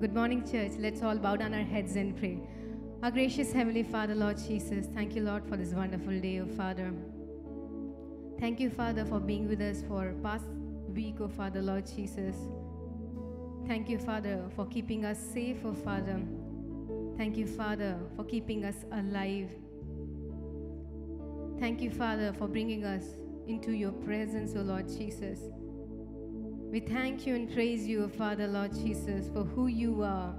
Good morning, church. Let's all bow down our heads and pray. Our gracious Heavenly Father, Lord Jesus, thank you, Lord, for this wonderful day, oh Father. Thank you, Father, for being with us for past week, oh Father, Lord Jesus. Thank you, Father, for keeping us safe, oh Father. Thank you, Father, for keeping us alive. Thank you, Father, for bringing us into your presence, O Lord Jesus. We thank you and praise you, O Father, Lord Jesus, for who you are.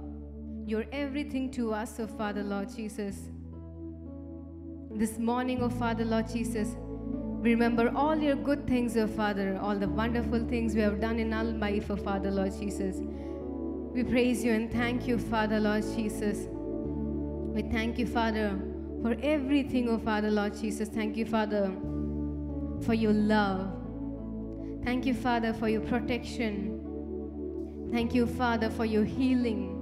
You're everything to us, O Father, Lord Jesus. This morning, O Father, Lord Jesus, we remember all your good things, O Father, all the wonderful things we have done in our life, O Father, Lord Jesus. We praise you and thank you, Father, Lord Jesus. We thank you, Father, for everything, O Father, Lord Jesus. Thank you, Father, for your love. Thank you, Father, for your protection. Thank you, Father, for your healing.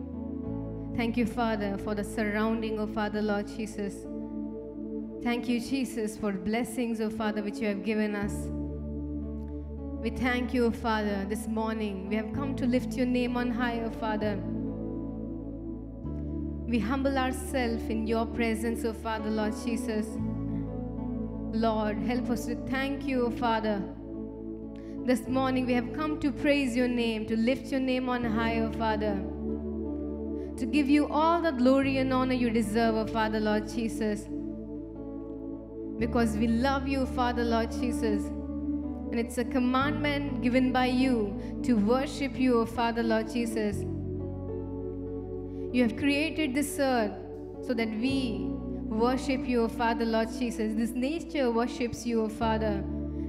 Thank you, Father, for the surrounding, oh Father, Lord Jesus. Thank you, Jesus, for blessings, oh Father, which you have given us. We thank you, Father, this morning. We have come to lift your name on high, oh Father. We humble ourselves in your presence, O Father, Lord Jesus. Lord, help us to thank you, O Father. This morning we have come to praise your name, to lift your name on high, O Father. To give you all the glory and honor you deserve, O Father, Lord Jesus. Because we love you, Father, Lord Jesus. And it's a commandment given by you to worship you, O Father, Lord Jesus. You have created this earth so that we worship you, O Father, Lord Jesus. This nature worships you, O Father,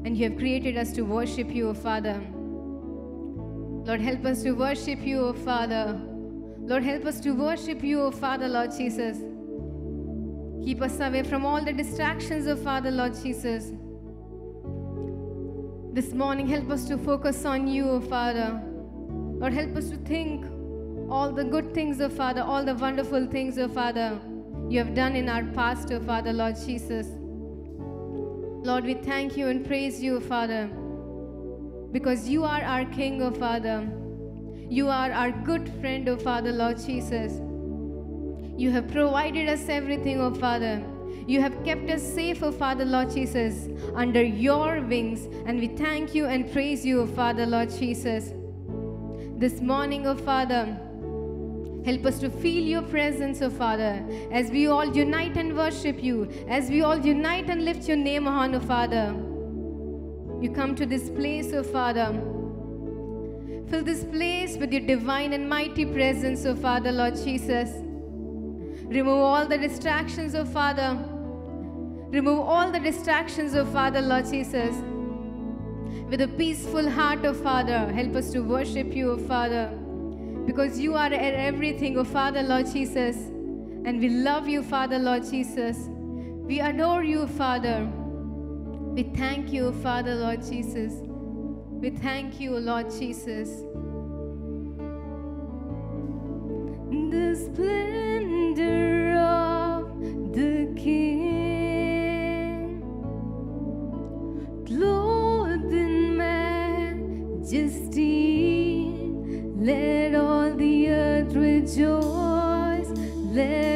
and you have created us to worship you, O Father. Lord, help us to worship you, O Father. Lord, help us to worship you, O Father, Lord Jesus. Keep us away from all the distractions, O Father, Lord Jesus. This morning, help us to focus on you, O Father. Lord, help us to think all the good things, O Father, all the wonderful things, O Father, you have done in our past, O Father, Lord Jesus. Lord, we thank you and praise you, Father, because you are our King, O Father. You are our good friend, O Father, Lord Jesus. You have provided us everything, O Father. You have kept us safe, O Father, Lord Jesus, under your wings, and we thank you and praise you, O Father, Lord Jesus. This morning, O Father, Help us to feel your presence, O Father, as we all unite and worship you, as we all unite and lift your name on, O Father. You come to this place, O Father. Fill this place with your divine and mighty presence, O Father, Lord Jesus. Remove all the distractions, O Father. Remove all the distractions, O Father, Lord Jesus. With a peaceful heart, O Father, help us to worship you, O Father because you are at everything, oh Father, Lord Jesus. And we love you, Father, Lord Jesus. We adore you, Father. We thank you, Father, Lord Jesus. We thank you, Lord Jesus. The splendor of the King, clothed in majesty, let all the earth rejoice. Let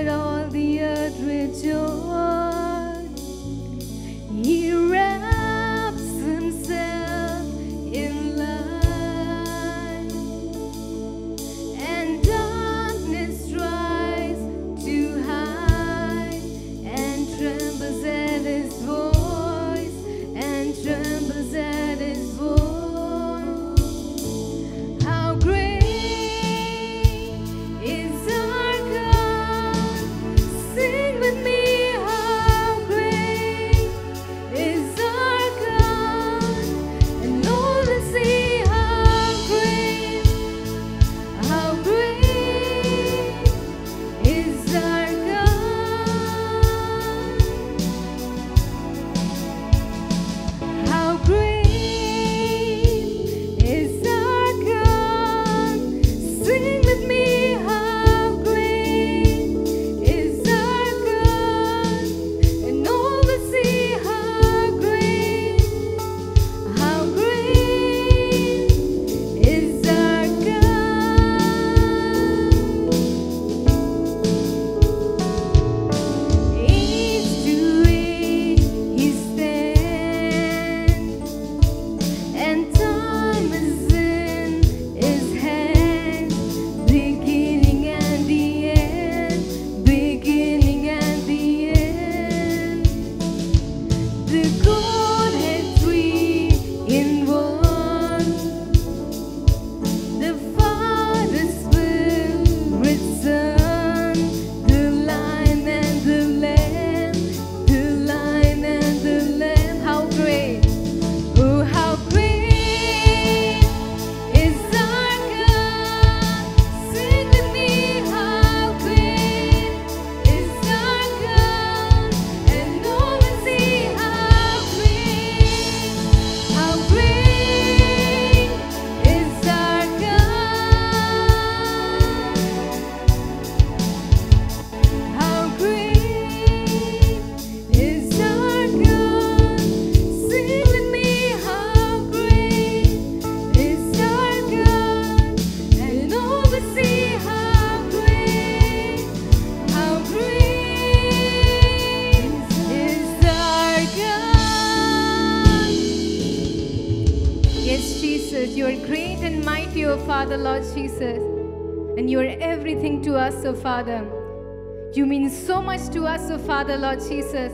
Father, Lord Jesus.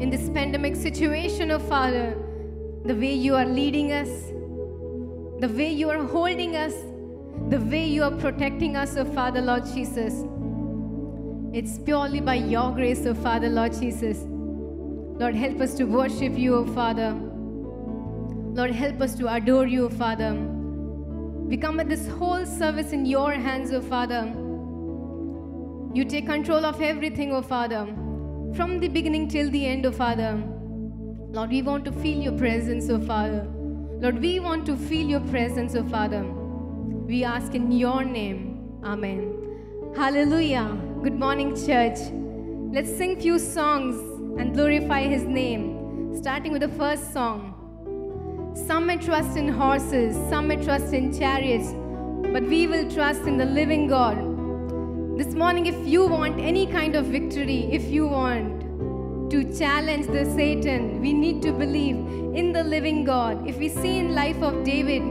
In this pandemic situation, O Father, the way you are leading us, the way you are holding us, the way you are protecting us, O Father, Lord Jesus. It's purely by your grace, O Father, Lord Jesus. Lord, help us to worship you, O Father. Lord, help us to adore you, O Father. We come at this whole service in your hands, O Father. You take control of everything, O Father, from the beginning till the end, O Father. Lord, we want to feel your presence, O Father. Lord, we want to feel your presence, O Father. We ask in your name. Amen. Hallelujah. Good morning, church. Let's sing few songs and glorify his name. Starting with the first song. Some may trust in horses, some may trust in chariots, but we will trust in the living God. This morning, if you want any kind of victory, if you want to challenge the Satan, we need to believe in the living God. If we see in life of David,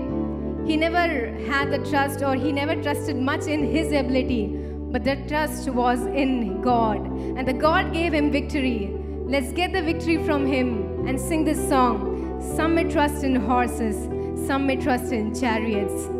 he never had the trust or he never trusted much in his ability, but the trust was in God. And the God gave him victory. Let's get the victory from him and sing this song. Some may trust in horses, some may trust in chariots.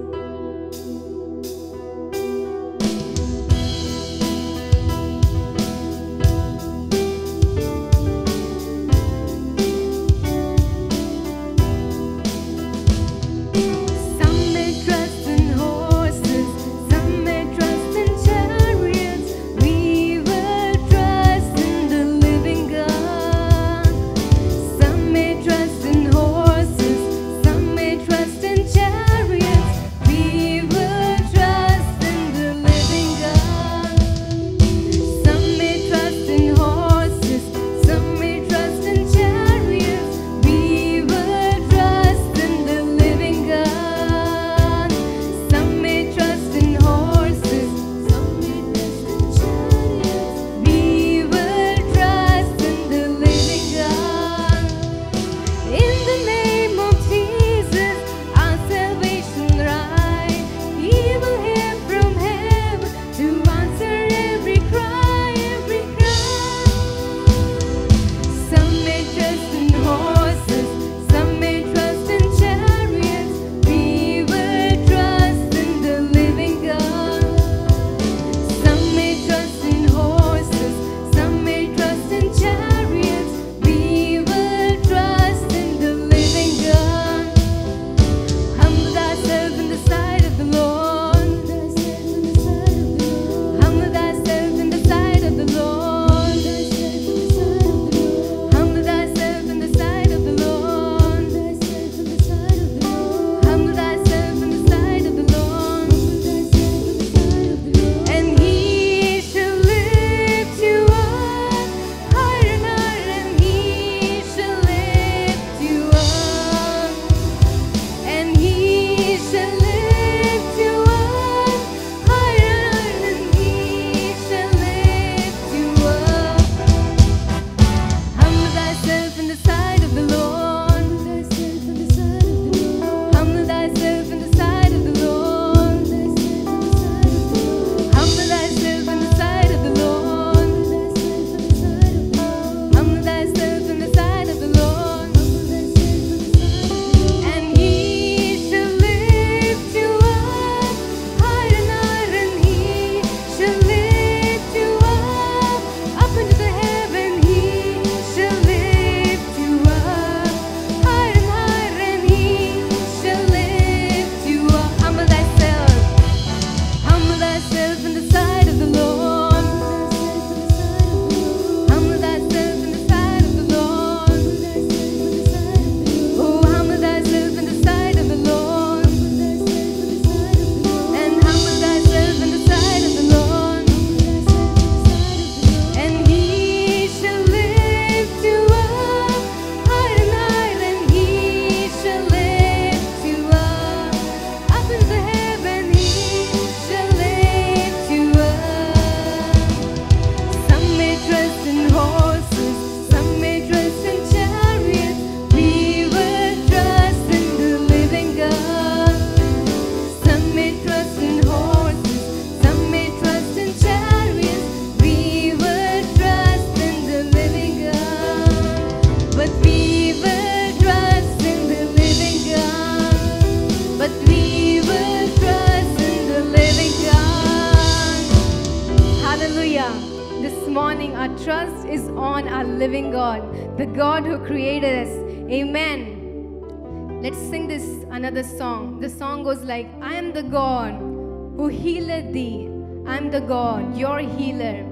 the God, your healer.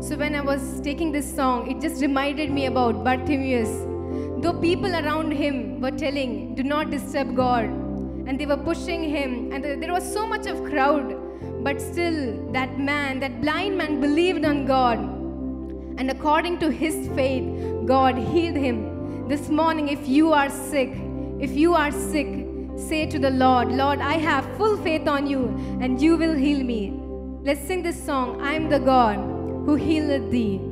So when I was taking this song, it just reminded me about Bartimaeus. Though people around him were telling, do not disturb God, and they were pushing him, and there was so much of crowd, but still that man, that blind man believed on God. And according to his faith, God healed him. This morning, if you are sick, if you are sick, say to the Lord, Lord, I have full faith on you and you will heal me. Let's sing this song I am the God who healeth thee.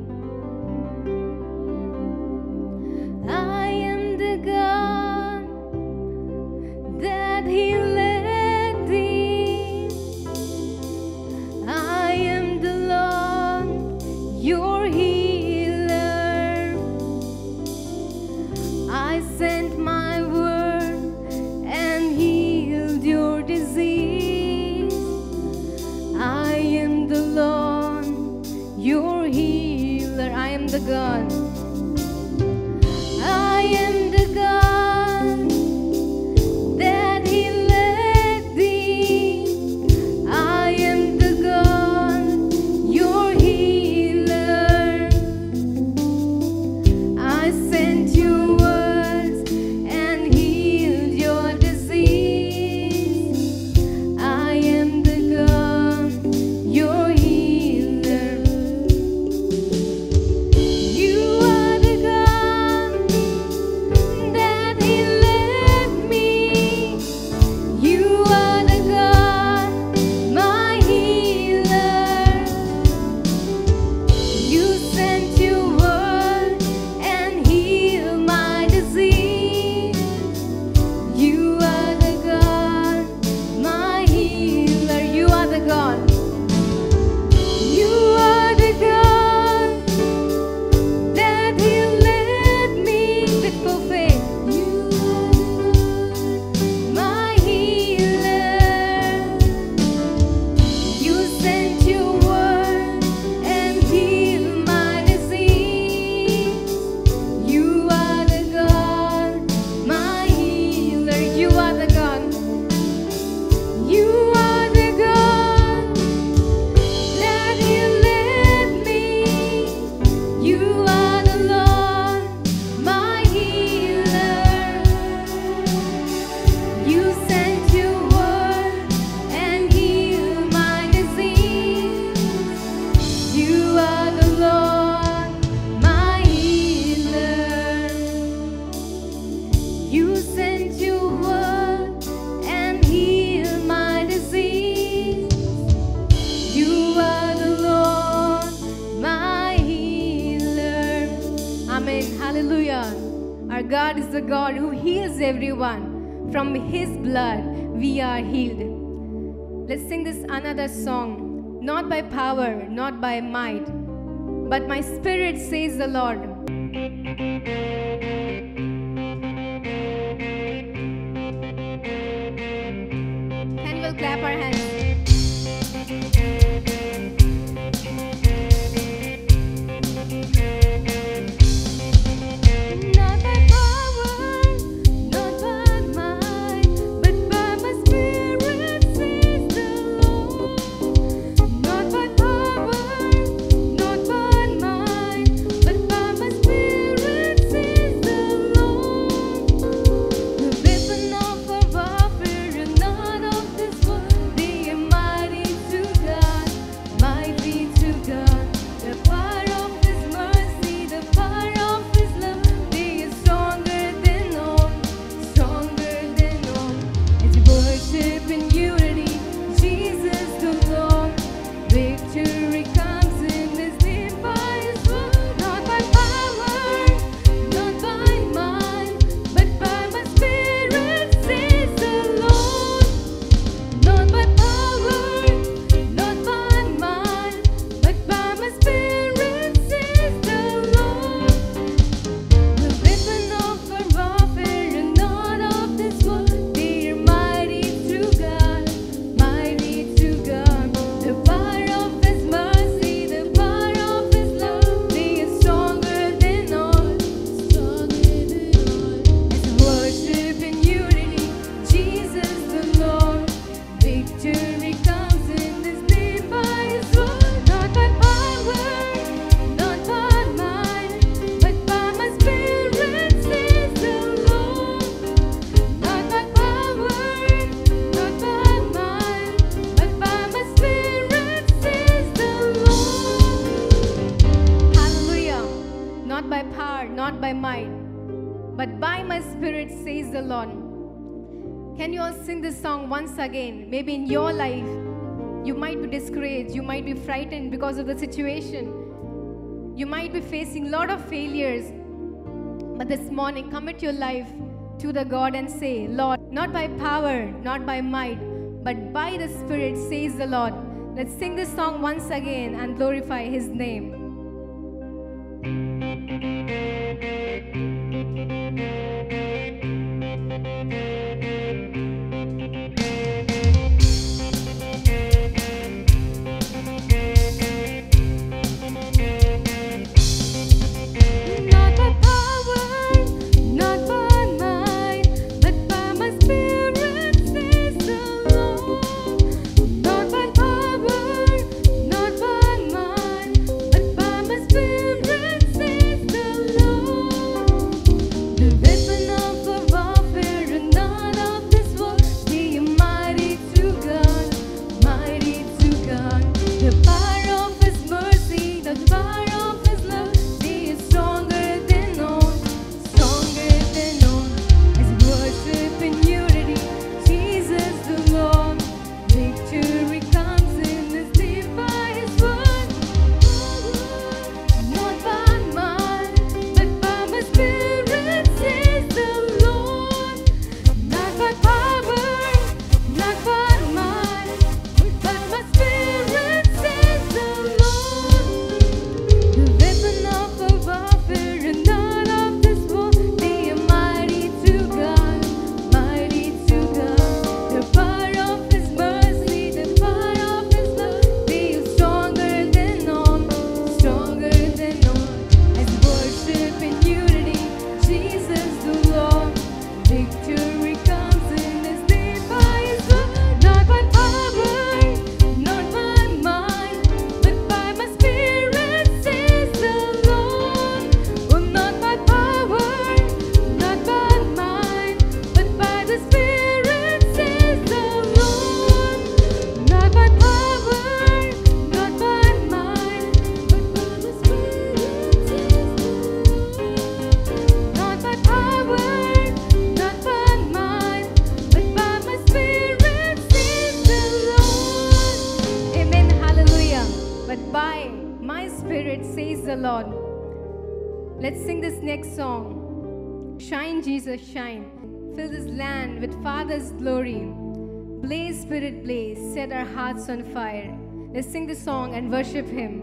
The Lord. song once again. Maybe in your life, you might be discouraged, you might be frightened because of the situation. You might be facing a lot of failures. But this morning, commit your life to the God and say, Lord, not by power, not by might, but by the Spirit, says the Lord. Let's sing this song once again and glorify His name. our hearts on fire. Let's sing this song and worship Him.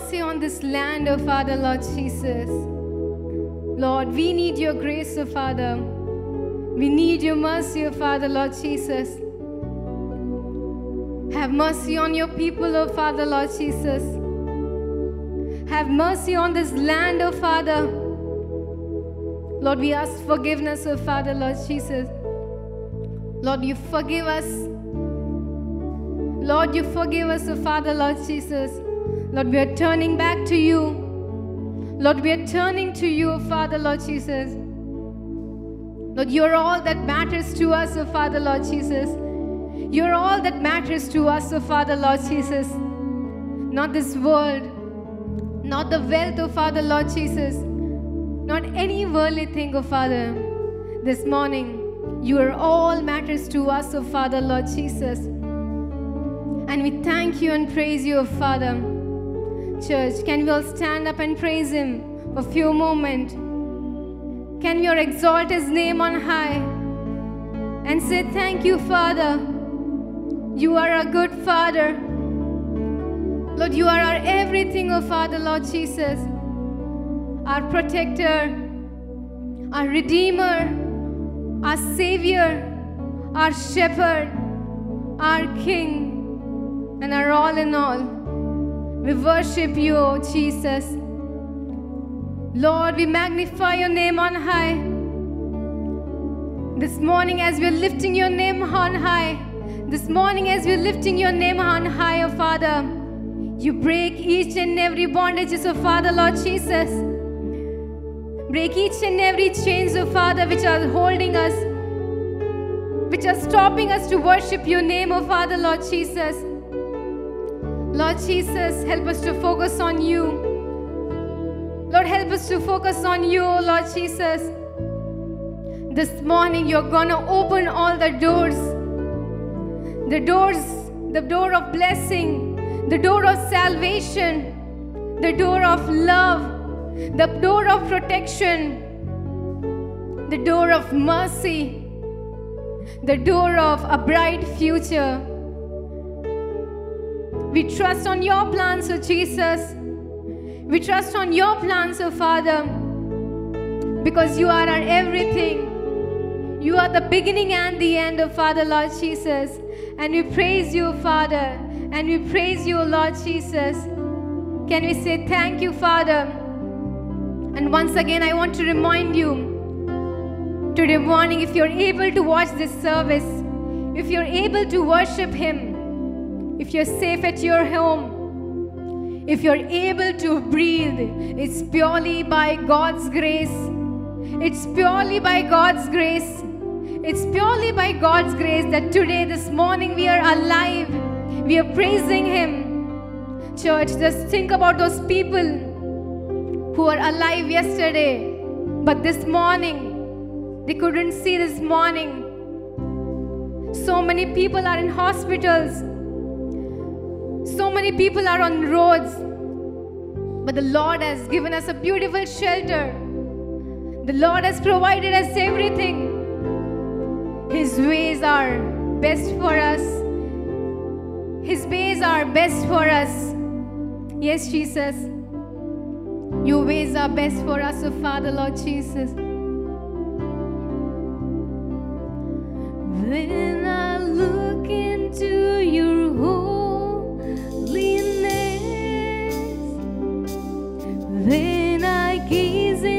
Mercy on this land, oh Father, Lord Jesus. Lord, we need your grace, oh Father. We need your mercy, oh Father, Lord Jesus. Have mercy on your people, oh Father, Lord Jesus. Have mercy on this land, oh Father. Lord, we ask forgiveness, oh Father, Lord Jesus. Lord, you forgive us. Lord, you forgive us, oh Father, Lord Jesus. Lord, we are turning back to you. Lord, we are turning to you, Father, Lord Jesus. Lord, you're all that matters to us, oh Father, Lord Jesus. You're all that matters to us, oh Father, Lord Jesus. Not this world, not the wealth, oh Father, Lord Jesus. Not any worldly thing, oh Father. This morning, you are all matters to us, oh Father, Lord Jesus. And we thank you and praise you, oh Father. Church, can we all stand up and praise Him for a few moments? Can we all exalt His name on high and say, Thank you, Father. You are a good Father. Lord, you are our everything, oh Father, Lord Jesus. Our protector, our Redeemer, our Savior, our Shepherd, our King, and our all in all. We worship you, O Jesus. Lord, we magnify your name on high. This morning, as we're lifting your name on high, this morning, as we're lifting your name on high, O Father, you break each and every bondages, O Father, Lord Jesus. Break each and every chains, O Father, which are holding us, which are stopping us to worship your name, O Father, Lord Jesus. Lord Jesus, help us to focus on you. Lord, help us to focus on you, Lord Jesus. This morning, you're going to open all the doors the doors, the door of blessing, the door of salvation, the door of love, the door of protection, the door of mercy, the door of a bright future. We trust on your plans, O Jesus. We trust on your plans, O Father, because you are our everything. You are the beginning and the end, O Father, Lord Jesus. And we praise you, Father, and we praise you, Lord Jesus. Can we say thank you, Father? And once again, I want to remind you today morning if you're able to watch this service, if you're able to worship Him, if you're safe at your home, if you're able to breathe, it's purely by God's grace. It's purely by God's grace. It's purely by God's grace that today, this morning, we are alive. We are praising Him. Church, just think about those people who were alive yesterday, but this morning, they couldn't see this morning. So many people are in hospitals. So many people are on roads. But the Lord has given us a beautiful shelter. The Lord has provided us everything. His ways are best for us. His ways are best for us. Yes, Jesus. Your ways are best for us, oh Father, Lord Jesus. When I look into your holiness, when I gaze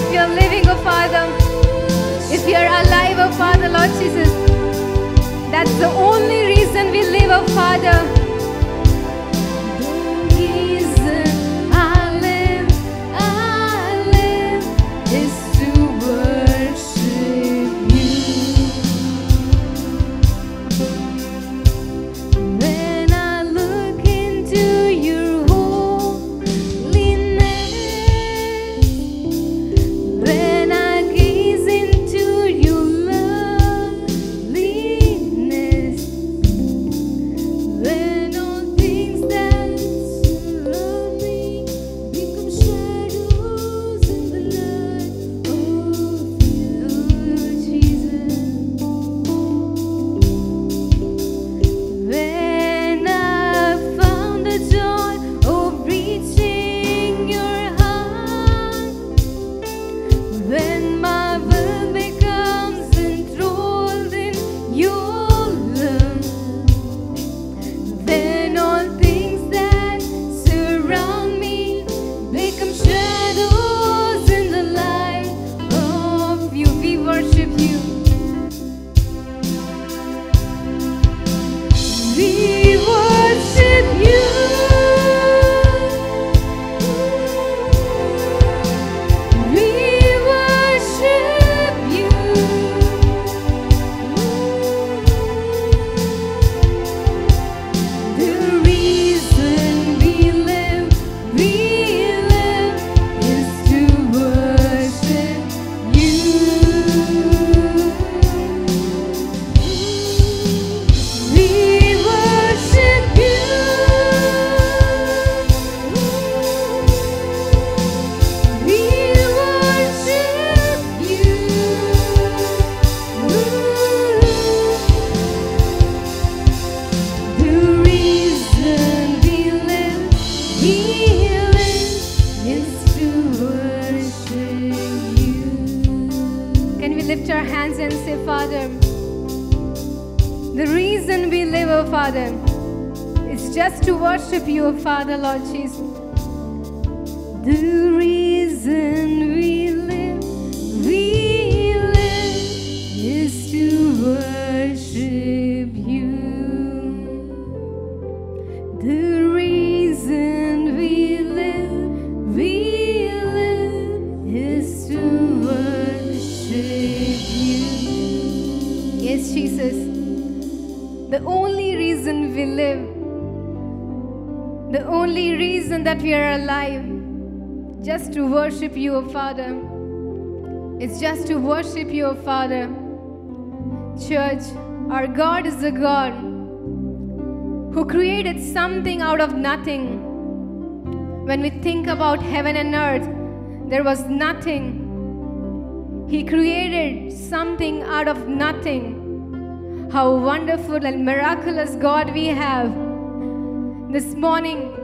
If you're living, oh Father, if you're alive, oh Father, Lord Jesus, that's the only reason we live, oh Father. Jesus. The only reason we live, the only reason that we are alive, just to worship you, O Father. It's just to worship you, O Father. Church, our God is a God who created something out of nothing. When we think about heaven and earth, there was nothing. He created something out of nothing. How wonderful and miraculous God we have. This morning,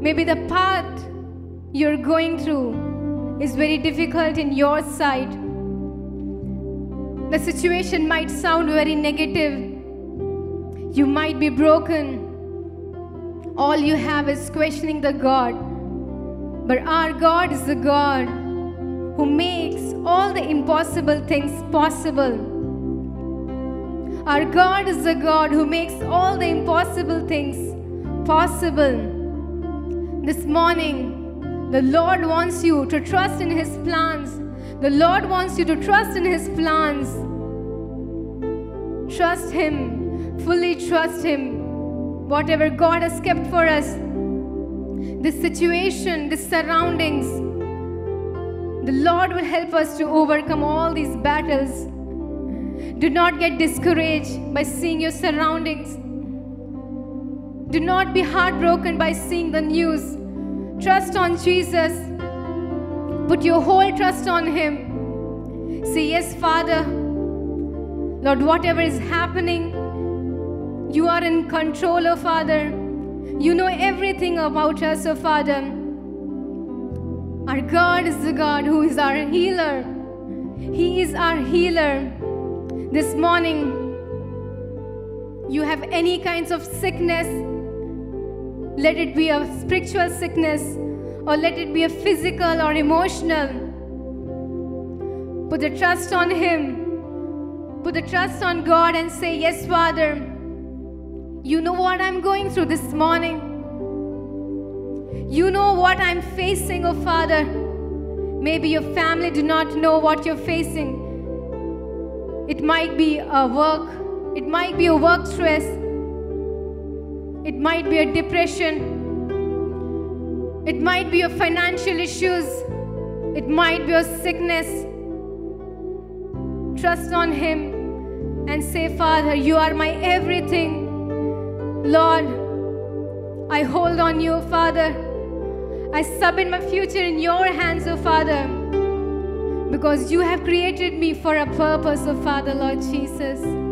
maybe the path you're going through is very difficult in your sight. The situation might sound very negative. You might be broken. All you have is questioning the God. But our God is the God who makes all the impossible things possible. Our God is a God who makes all the impossible things possible. This morning, the Lord wants you to trust in His plans. The Lord wants you to trust in His plans. Trust Him, fully trust Him. Whatever God has kept for us, this situation, this surroundings, the Lord will help us to overcome all these battles. Do not get discouraged by seeing your surroundings. Do not be heartbroken by seeing the news. Trust on Jesus. Put your whole trust on Him. Say, Yes, Father. Lord, whatever is happening, you are in control, oh Father. You know everything about us, oh Father. Our God is the God who is our healer. He is our healer. This morning, you have any kinds of sickness, let it be a spiritual sickness or let it be a physical or emotional. Put the trust on Him. Put the trust on God and say, Yes, Father, you know what I'm going through this morning. You know what I'm facing, oh Father. Maybe your family do not know what you're facing. It might be a work, it might be a work stress, it might be a depression, it might be a financial issues, it might be a sickness. Trust on Him and say, Father, you are my everything. Lord, I hold on you, Father. I submit my future in your hands, oh Father, because you have created me for a purpose, oh Father, Lord Jesus.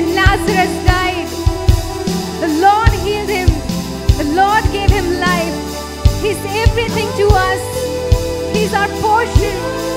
When Lazarus died, the Lord healed him. The Lord gave him life. He's everything to us. He's our portion.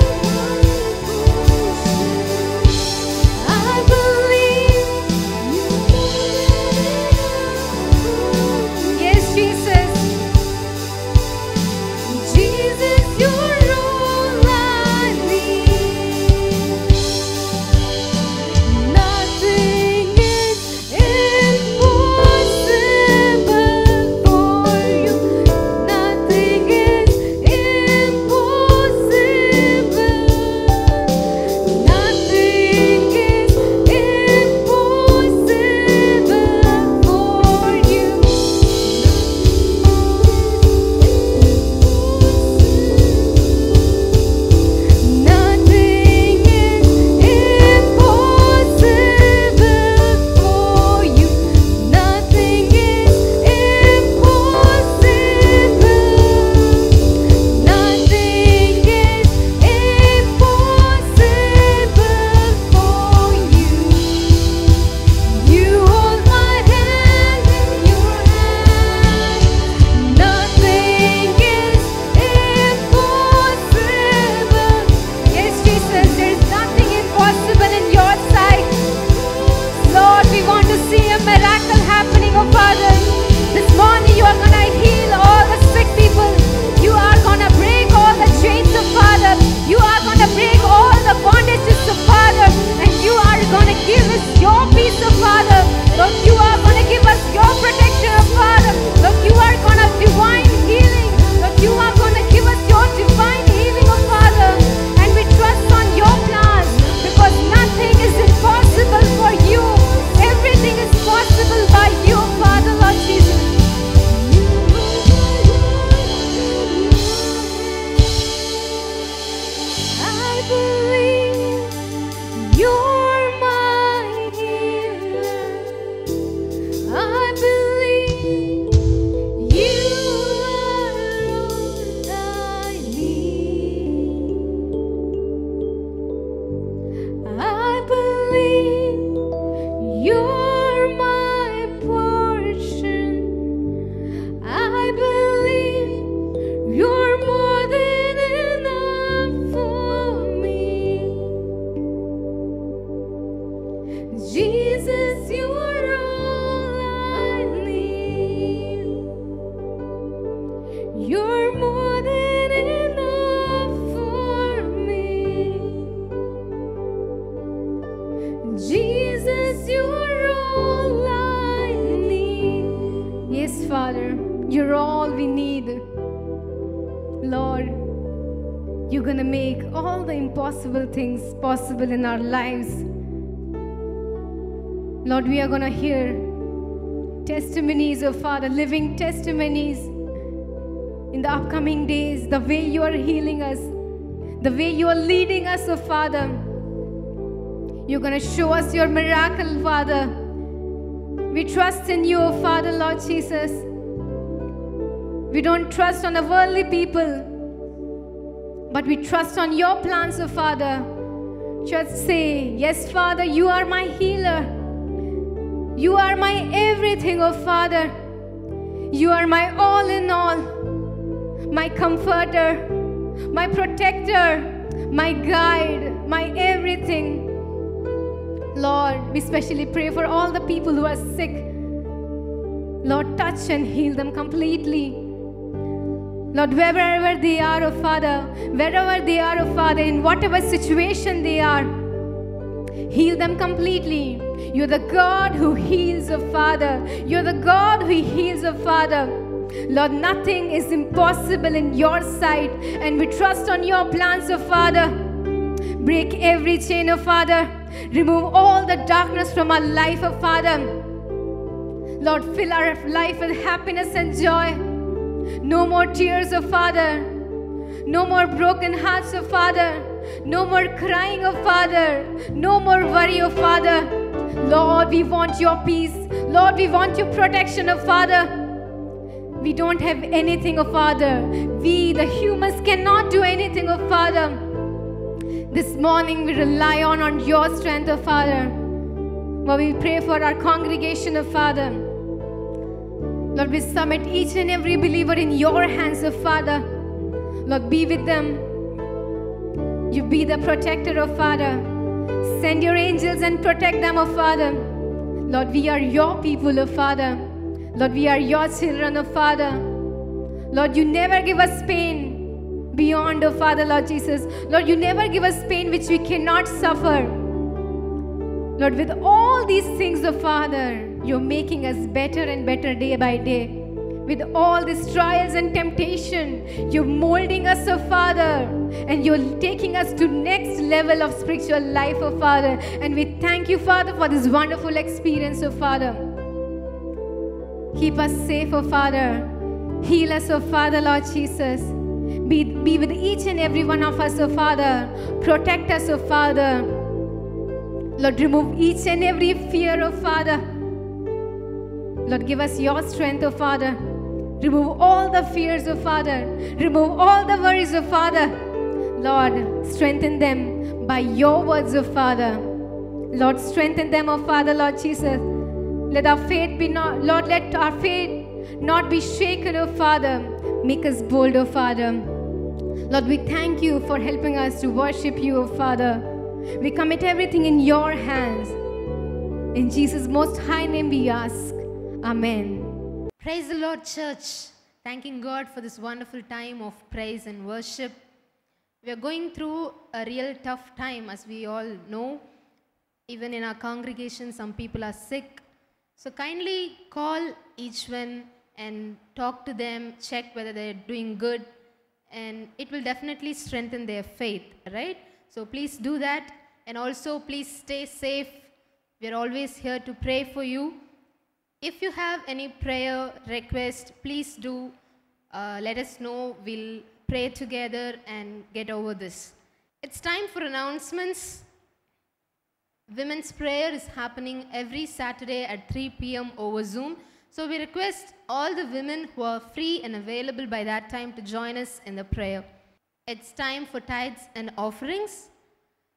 Possible in our lives. Lord, we are gonna hear testimonies of Father, living testimonies in the upcoming days, the way you are healing us, the way you are leading us, oh Father. You're going to show us your miracle, Father. We trust in you, oh Father, Lord Jesus. We don't trust on the worldly people, but we trust on your plans, oh Father. Just say, Yes, Father, you are my healer. You are my everything, oh Father. You are my all in all, my comforter, my protector, my guide, my everything. Lord, we especially pray for all the people who are sick. Lord, touch and heal them completely. Lord, wherever they are, oh Father, wherever they are, oh Father, in whatever situation they are, heal them completely. You're the God who heals, oh Father. You're the God who heals, oh Father. Lord, nothing is impossible in your sight, and we trust on your plans, oh Father. Break every chain, oh Father. Remove all the darkness from our life, oh Father. Lord, fill our life with happiness and joy. No more tears, oh Father. No more broken hearts, oh Father. No more crying, oh Father. No more worry, oh Father. Lord, we want your peace. Lord, we want your protection, oh Father. We don't have anything, oh Father. We, the humans, cannot do anything, oh Father. This morning we rely on, on your strength, oh Father. While we pray for our congregation, oh Father. Lord, we submit each and every believer in your hands, O Father. Lord, be with them. You be the protector, oh Father. Send your angels and protect them, O Father. Lord, we are your people, O Father. Lord, we are your children, O Father. Lord, you never give us pain beyond, oh Father, Lord Jesus. Lord, you never give us pain which we cannot suffer. Lord, with all these things, O Father, you're making us better and better day by day. With all these trials and temptation, you're molding us, oh Father, and you're taking us to next level of spiritual life, oh Father. And we thank you, Father, for this wonderful experience, oh Father. Keep us safe, oh Father. Heal us, oh Father, Lord Jesus. Be, be with each and every one of us, oh Father. Protect us, oh Father. Lord, remove each and every fear, oh Father. Lord, give us your strength, oh Father. Remove all the fears, oh Father. Remove all the worries, oh Father. Lord, strengthen them by your words, oh Father. Lord, strengthen them, oh Father, Lord Jesus. Let our faith be not, Lord, let our faith not be shaken, oh Father. Make us bold, oh Father. Lord, we thank you for helping us to worship you, oh Father. We commit everything in your hands. In Jesus' most high name we ask. Amen. Praise the Lord, church. Thanking God for this wonderful time of praise and worship. We are going through a real tough time, as we all know. Even in our congregation, some people are sick. So kindly call each one and talk to them, check whether they're doing good, and it will definitely strengthen their faith, right? So please do that. And also, please stay safe. We're always here to pray for you. If you have any prayer request, please do uh, let us know. We'll pray together and get over this. It's time for announcements. Women's prayer is happening every Saturday at 3 p.m. over Zoom. So we request all the women who are free and available by that time to join us in the prayer. It's time for tithes and offerings.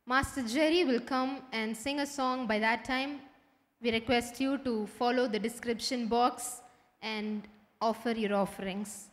Master Jerry will come and sing a song by that time. We request you to follow the description box and offer your offerings.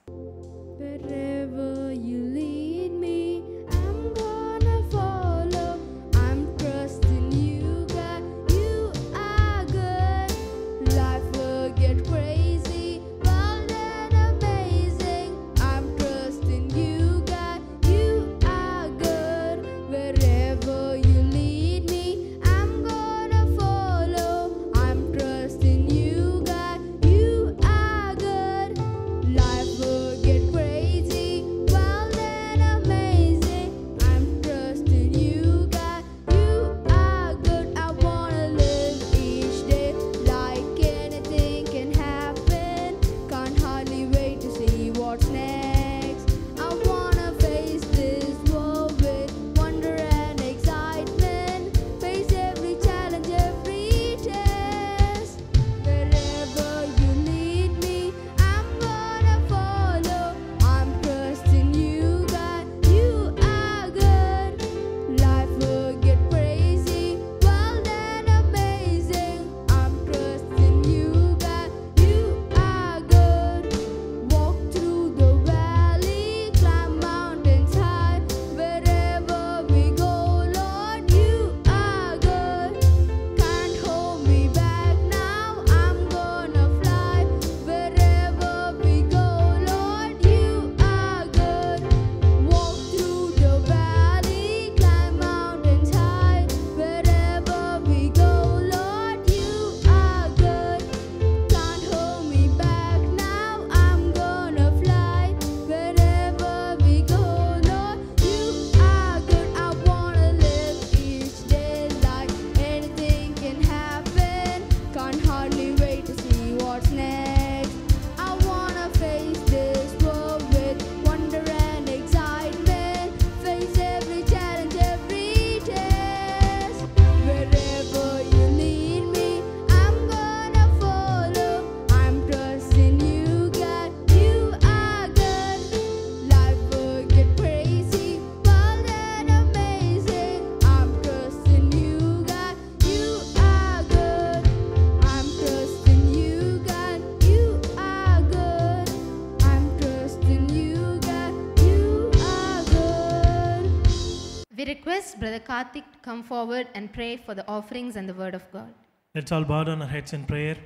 Brother Karthik come forward and pray for the offerings and the word of God. Let's all bow down our heads in prayer.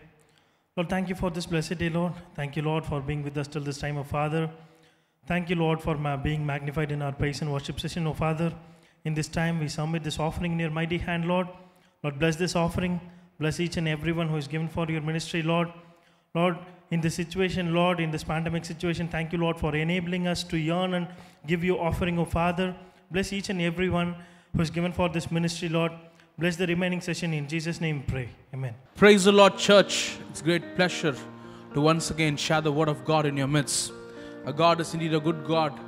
Lord, thank you for this blessed day, Lord. Thank you, Lord, for being with us till this time, O Father. Thank you, Lord, for being magnified in our praise and worship session, O Father. In this time, we submit this offering in your mighty hand, Lord. Lord, bless this offering. Bless each and everyone who is given for your ministry, Lord. Lord, in this situation, Lord, in this pandemic situation, thank you, Lord, for enabling us to yearn and give you offering, O Father. Bless each and everyone who is given for this ministry, Lord. Bless the remaining session in Jesus' name, pray. Amen. Praise the Lord, church. It's great pleasure to once again share the word of God in your midst. Our God is indeed a good God.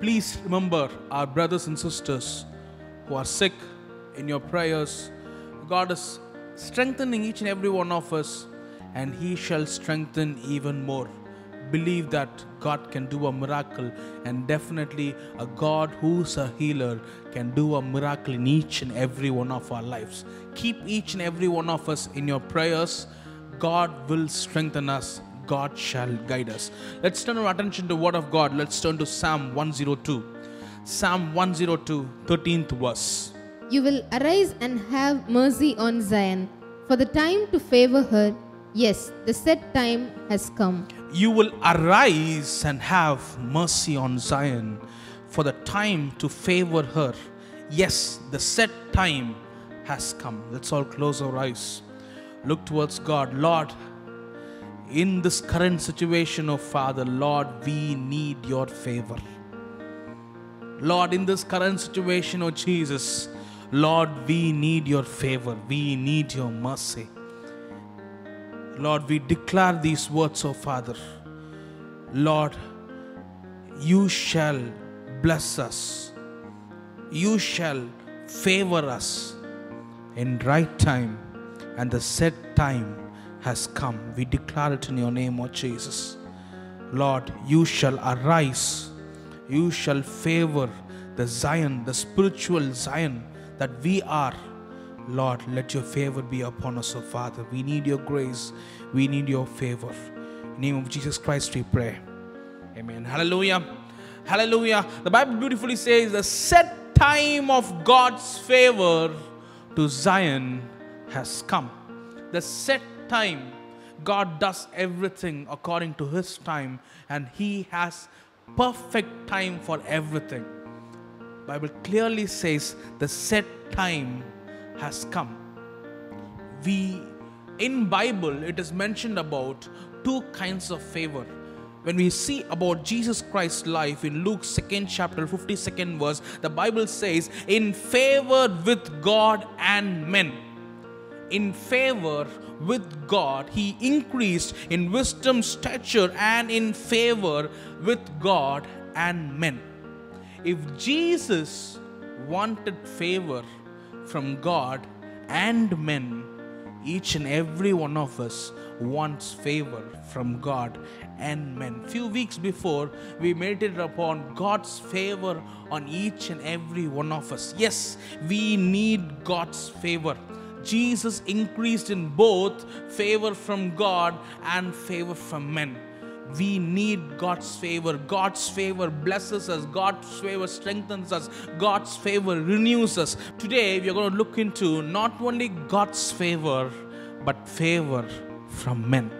Please remember our brothers and sisters who are sick in your prayers. God is strengthening each and every one of us, and He shall strengthen even more. Believe that God can do a miracle, and definitely a God who's a healer can do a miracle in each and every one of our lives. Keep each and every one of us in your prayers. God will strengthen us. God shall guide us. Let's turn our attention to Word of God. Let's turn to Psalm 102. Psalm 102, 13th verse. You will arise and have mercy on Zion, for the time to favor her, yes, the set time has come. You will arise and have mercy on Zion, for the time to favor her. Yes, the set time has come. Let's all close our eyes. Look towards God. Lord, in this current situation, oh Father, Lord, we need your favor. Lord, in this current situation, oh Jesus, Lord, we need your favor. We need your mercy. Lord, we declare these words, oh Father. Lord, you shall bless us. you shall favor us in right time, and the set time has come. We declare it in your name, O Jesus. Lord, you shall arise, you shall favor the Zion, the spiritual Zion that we are. Lord, let your favor be upon us, O Father. We need your grace, we need your favor. In the name of Jesus Christ, we pray. Amen. Hallelujah. Hallelujah. The Bible beautifully says the set time of God's favor to Zion has come. The set time. God does everything according to his time and he has perfect time for everything. Bible clearly says the set time has come. We in Bible it is mentioned about two kinds of favor when we see about Jesus Christ's life in Luke 2nd chapter 52nd verse, the Bible says, in favor with God and men. In favor with God, he increased in wisdom, stature, and in favor with God and men. If Jesus wanted favor from God and men, each and every one of us wants favor from God and men. Few weeks before, we meditated upon God's favor on each and every one of us. Yes, we need God's favor. Jesus increased in both favor from God and favor from men. We need God's favor. God's favor blesses us. God's favor strengthens us. God's favor renews us. Today, we are going to look into not only God's favor, but favor from men.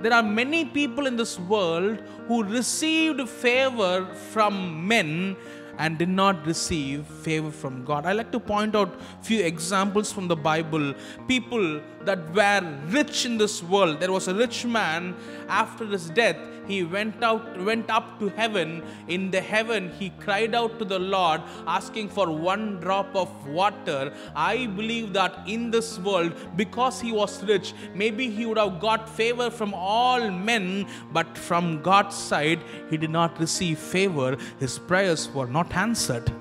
There are many people in this world who received favor from men and did not receive favor from God. I like to point out a few examples from the Bible. People that were rich in this world. There was a rich man. After his death he went out went up to heaven. In the heaven he cried out to the lord asking for one drop of water. I believe that in this world because he was rich maybe he would have got favor from all men but from god's side he did not receive favor. His prayers were not answered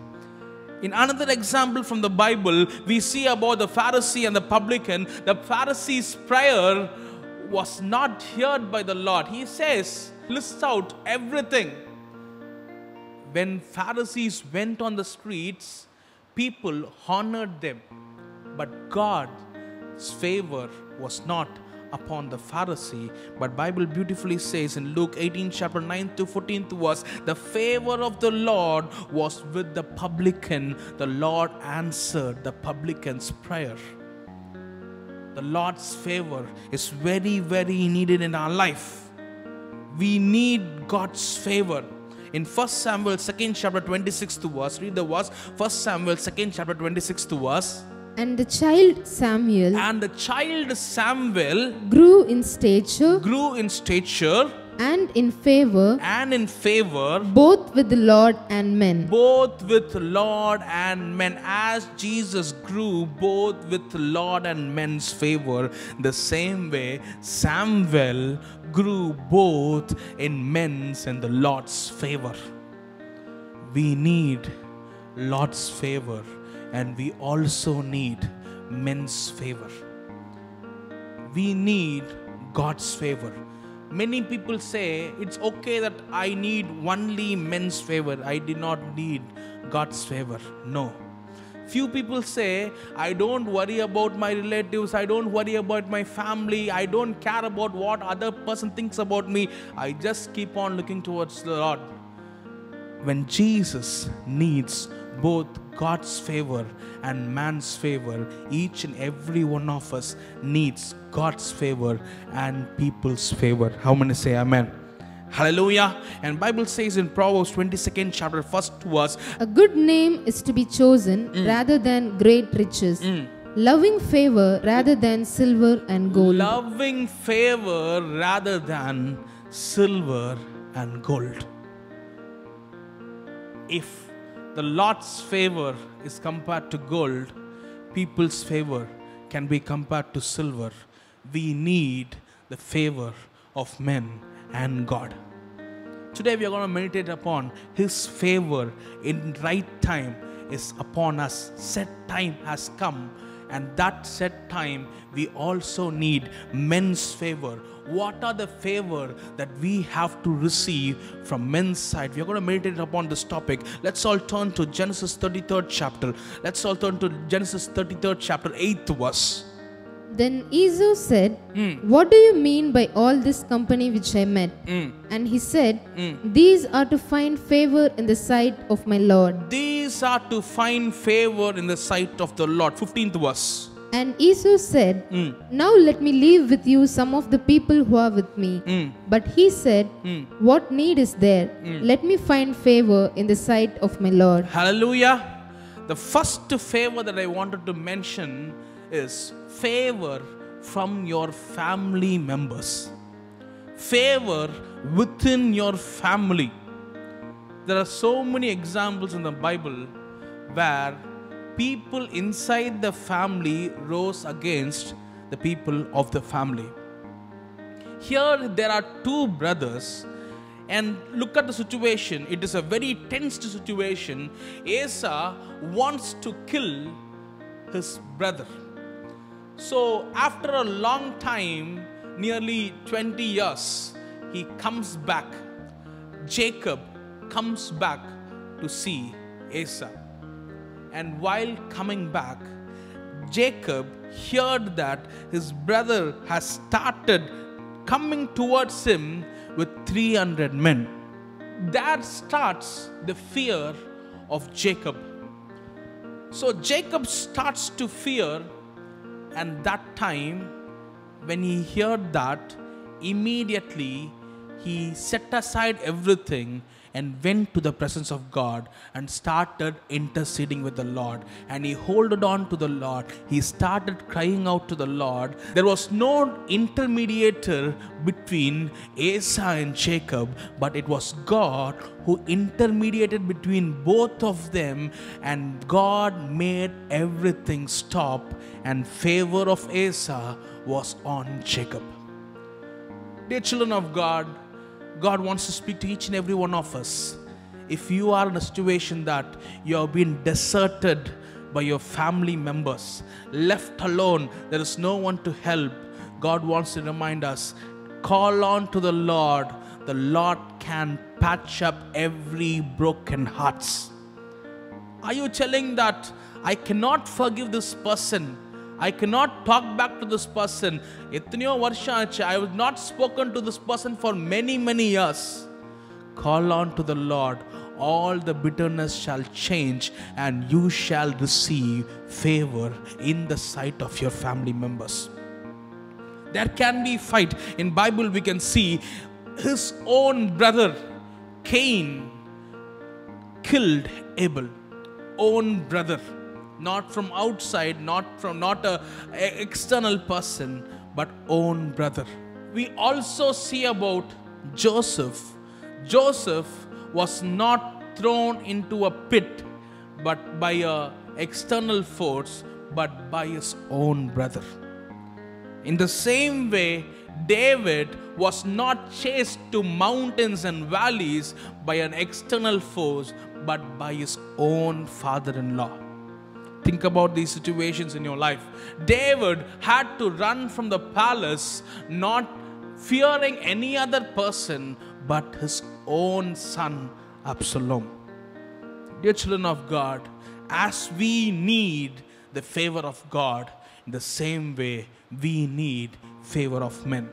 in another example from the Bible, we see about the Pharisee and the publican. The Pharisee's prayer was not heard by the Lord. He says, lists out everything. When Pharisees went on the streets, people honored them, but God's favor was not upon the Pharisee. But Bible beautifully says in Luke 18 chapter 9 to 14th verse, the favor of the Lord was with the publican. The Lord answered the publican's prayer. The Lord's favor is very, very needed in our life. We need God's favor. In 1 Samuel 2nd chapter 26 to verse, read the verse. 1 Samuel 2nd chapter 26 to verse. And the child Samuel And the child Samuel grew in stature grew in stature and in favor and in favor both with the Lord and men. both with Lord and men. As Jesus grew both with the Lord and men's favor, the same way Samuel grew both in men's and the Lord's favor. We need Lord's favor and we also need men's favor. We need God's favor. Many people say it's okay that I need only men's favor. I did not need God's favor. No. Few people say, I don't worry about my relatives, I don't worry about my family, I don't care about what other person thinks about me. I just keep on looking towards the Lord. When Jesus needs both God's favor and man's favor, each and every one of us needs God's favor and people's favor. How many say amen? Hallelujah. And Bible says in Proverbs 22nd chapter, first verse, A good name is to be chosen mm. rather than great riches. Mm. Loving favor rather than silver and gold. loving favor rather than silver and gold. If the Lord's favor is compared to gold, people's favor can be compared to silver. We need the favor of men and God. Today we are going to meditate upon His favor in right time, is upon us. Set time has come. And that set time, we also need men's favor. What are the favor that we have to receive from men's side? We are going to meditate upon this topic. Let's all turn to Genesis 33rd chapter. Let's all turn to Genesis 33rd chapter, 8th verse. Then Esau said, Hmm. What do you mean by all this company which I met? Mm. And he said, Hmm. These are to find favor in the sight of my Lord. These are to find favor in the sight of the Lord. 15th verse. And Esau said, Mm. Now let me leave with you some of the people who are with me. Mm. But he said, Mm. What need is there? Let me find favor in the sight of my Lord. Hallelujah. The first favor that I wanted to mention is favor from your family members. Favor within your family. There are so many examples in the Bible where people inside the family rose against the people of the family. Here there are two brothers, and look at the situation. It is a very tense situation. Esau wants to kill his brother. So, after a long time, nearly 20 years, he comes back. Jacob comes back to see Esau. And while coming back, Jacob heard that his brother has started coming towards him with 300 men. There starts the fear of Jacob. So Jacob starts to fear, and that time, when he heard that, immediately he set aside everything and went to the presence of God and started interceding with the Lord. And he holded on to the Lord. He started crying out to the Lord. There was no intermediator between Esau and Jacob, but it was God who intermediated between both of them, and God made everything stop, and favor of Esau was on Jacob. Dear children of God, God wants to speak to each and every one of us. If you are in a situation that you have been deserted by your family members, left alone, there is no one to help, God wants to remind us call on to the Lord. The Lord can patch up every broken hearts. Are you telling that I cannot forgive this person? I cannot talk back to this person. எத்தனையோ வருஷம் ஆச்சு I have not spoken to this person for many, many years. Call on to the Lord. All the bitterness shall change and you shall receive favor in the sight of your family members. There can be fight. In Bible we can see his own brother Cain killed Abel, own brother, not from outside, not from not a, a external person, but own brother. We also see about Joseph. Joseph was not thrown into a pit, but by a external force, but by his own brother. In the same way, David was not chased to mountains and valleys by an external force, but by his own father in law. Think about these situations in your life. David had to run from the palace, not fearing any other person but his own son Absalom. Dear children of God, as we need the favor of God, in the same way we need favor of men.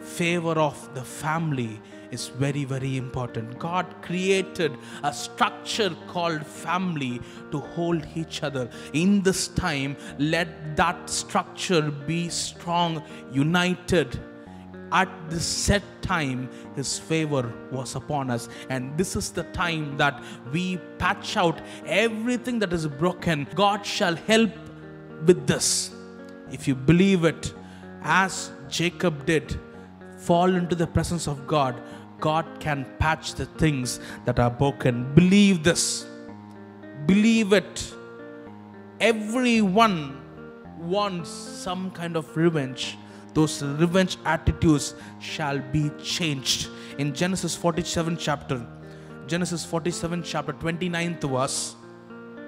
Favor of the family is very, very important. God created a structure called family to hold each other. In this time, let that structure be strong, united. At this set time his favor was upon us. And this is the time that we patch out everything that is broken. God shall help with this. If you believe it as jacob did fall into the presence of god god can patch the things that are broken. Believe this. Believe it. Everyone wants some kind of revenge. Those revenge attitudes shall be changed. In genesis 47 chapter genesis 47 chapter 29th verse.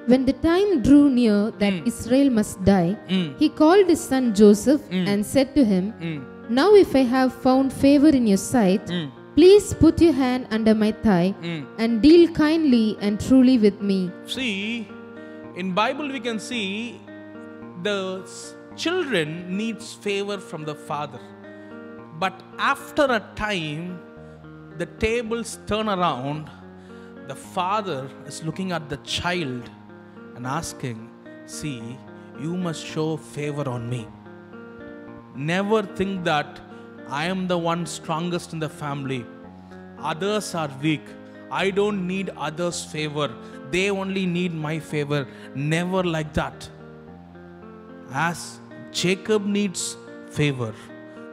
When the time drew near that hmm. Israel must die, hmm. he called his son Joseph hmm. and said to him, Now, if I have found favor in your sight, please put your hand under my thigh hmm. and deal kindly and truly with me. See, in Bible we can see the children needs favor from the father. But after a time, the tables turn around. The father is looking at the child and asking, See, you must show favor on me. Never think that I am the one strongest in the family. Others are weak. I don't need others' favor. They only need my favor. Never like that. As Jacob needs favor,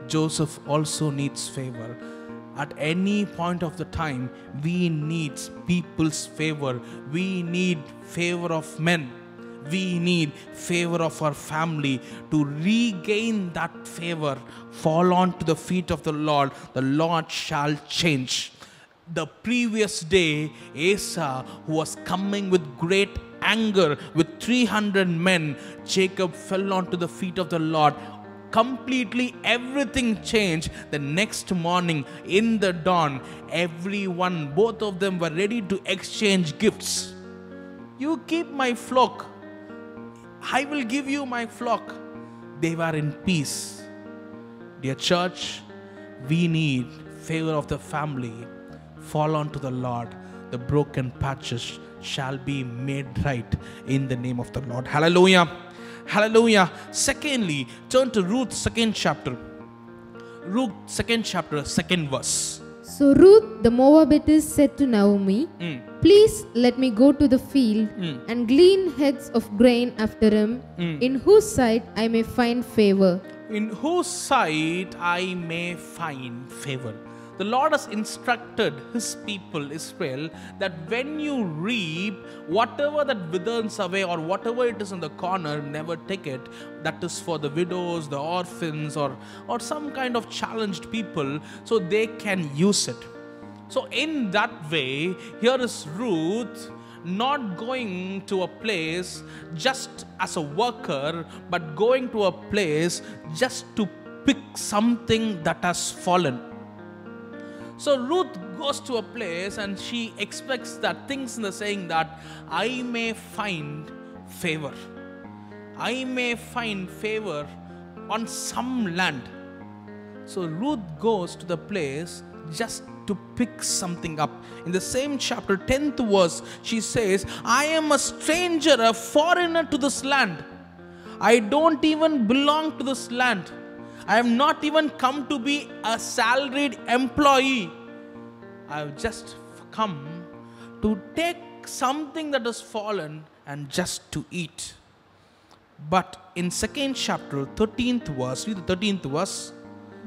Joseph also needs favor. At any point of the time, we need people's favor. We need favor of men. We need favor of our family to regain that favor. Fall on to the feet of the Lord. The Lord shall change the previous day, Esau, who was coming with great anger with 300 men, Jacob fell onto the feet of the Lord. Completely everything changed. The next morning, in the dawn, everyone, both of them were ready to exchange gifts. You keep my flock, I will give you my flock. They were in peace. Dear church, we need favor of the family. Fall on to the Lord. The broken patches shall be made right in the name of the Lord. Hallelujah. Hallelujah. Secondly, turn to Ruth, second chapter. Ruth, second chapter, second verse. So Ruth the Moabitess said to Naomi, Mm. Please let me go to the field and glean heads of grain after him, in whose sight I may find favor. in whose sight I may find favor. The Lord has instructed His people, Israel, that when you reap, whatever that withers away or whatever it is in the corner, never take it. That is for the widows, the orphans, or, or some kind of challenged people, so they can use it. So, in that way, here is Ruth not going to a place just as a worker, but going to a place just to pick something that has fallen. So Ruth goes to a place and she expects that things in the saying that I may find favor. I may find favor on some land. So Ruth goes to the place just to pick something up. In the same chapter, 10th verse, she says, I am a stranger, a foreigner to this land. I don't even belong to this land. I have not even come to be a salaried employee. I have just come to take something that has fallen and just to eat. But in second chapter, 13th verse, read the 13th verse.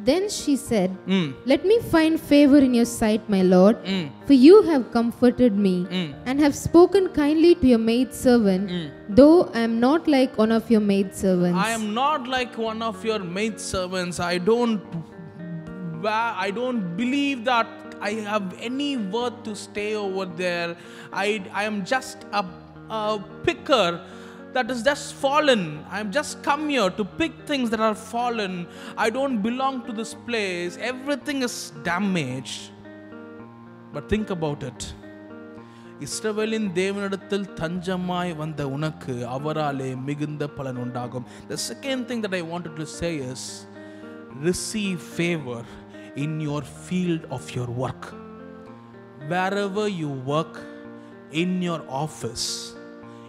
Then she said, Mm, Let me find favor in your sight, my Lord, mm, for you have comforted me mm, and have spoken kindly to your maidservant, mm. though I am not like one of your maidservants. I am not like one of your maid servants. I don't I don't believe that I have any worth to stay over there. I, I am just a, a picker that is just fallen. I am just come here to pick things that are fallen. I don't belong to this place. Everything is damaged. But think about it. இஸ்ரவேலின் தேவனிடத்தில் தஞ்சமாய் வந்த உனக்கு அவராலே மிகுந்த பலன் உண்டாகும் the second thing that i wanted to say is receive favor in your field of your work wherever you work in your office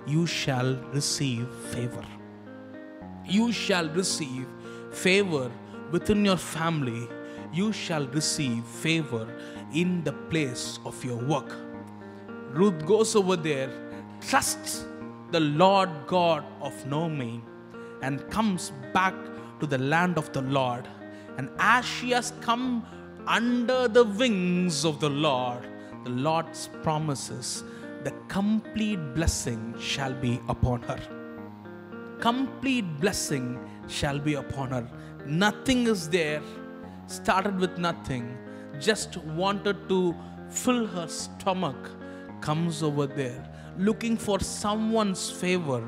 you shall receive favor. You shall receive favor within your family. You shall receive favor in the place of your work. Ruth goes over there, trusts the Lord God of Naomi, and comes back to the land of the Lord. And as she has come under the wings of the Lord, the Lord's promises, the complete blessing shall be upon her. Complete blessing shall be upon her. Nothing is there, started with nothing, just wanted to fill her stomach comes over there, looking for someone's favor,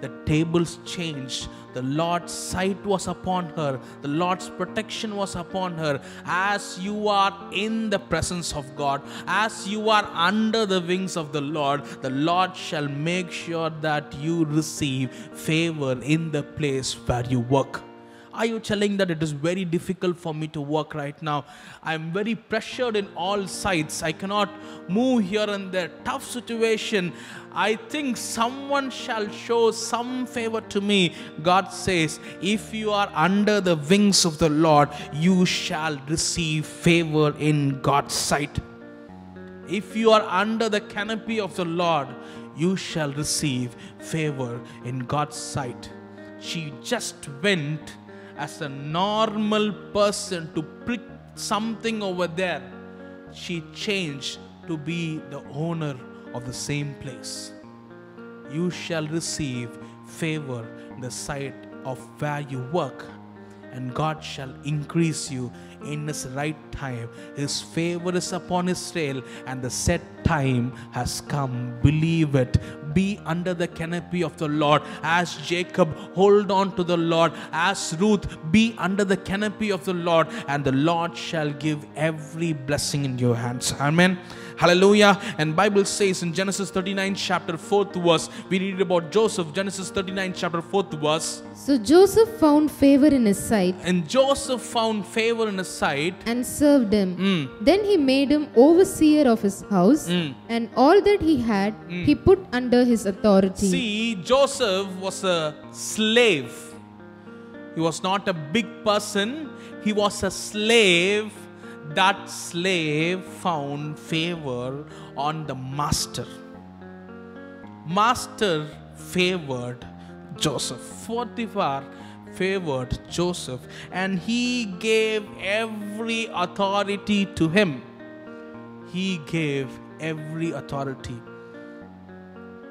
the tables changed. The Lord's sight was upon her, the Lord's protection was upon her. As you are in the presence of God, as you are under the wings of the Lord, the Lord shall make sure that you receive favor in the place where you work. Are you telling that it is very difficult for me to work right now? I'm very pressured in all sides. I cannot move here and there. Tough situation. I think someone shall show some favor to me. God says, if you are under the wings of the Lord, you shall receive favor in God's sight. If you are under the canopy of the Lord, you shall receive favor in God's sight. She just went as a normal person to prick something over there. She changed to be the owner of the same place. You shall receive favor in the sight of where you work and God shall increase you in His right time. His favor is upon Israel, and the set time has come. Believe it. Be under the canopy of the Lord. As Jacob, hold on to the Lord. As Ruth, be under the canopy of the Lord, and the Lord shall give every blessing in your hands. Amen. Hallelujah. And Bible says in Genesis 39 chapter 4th verse, we read about Joseph, Genesis 39 chapter 4th verse. So Joseph found favor in his sight And Joseph found favor in his sight. and served him. Mm. Then he made him overseer of his house, Mm. and all that he had he put under his authority. See, Joseph was a slave. He was not a big person, he was a slave. That slave found favor on the master. Master favored Joseph. Potiphar favored Joseph, and he gave every authority to him. He gave every authority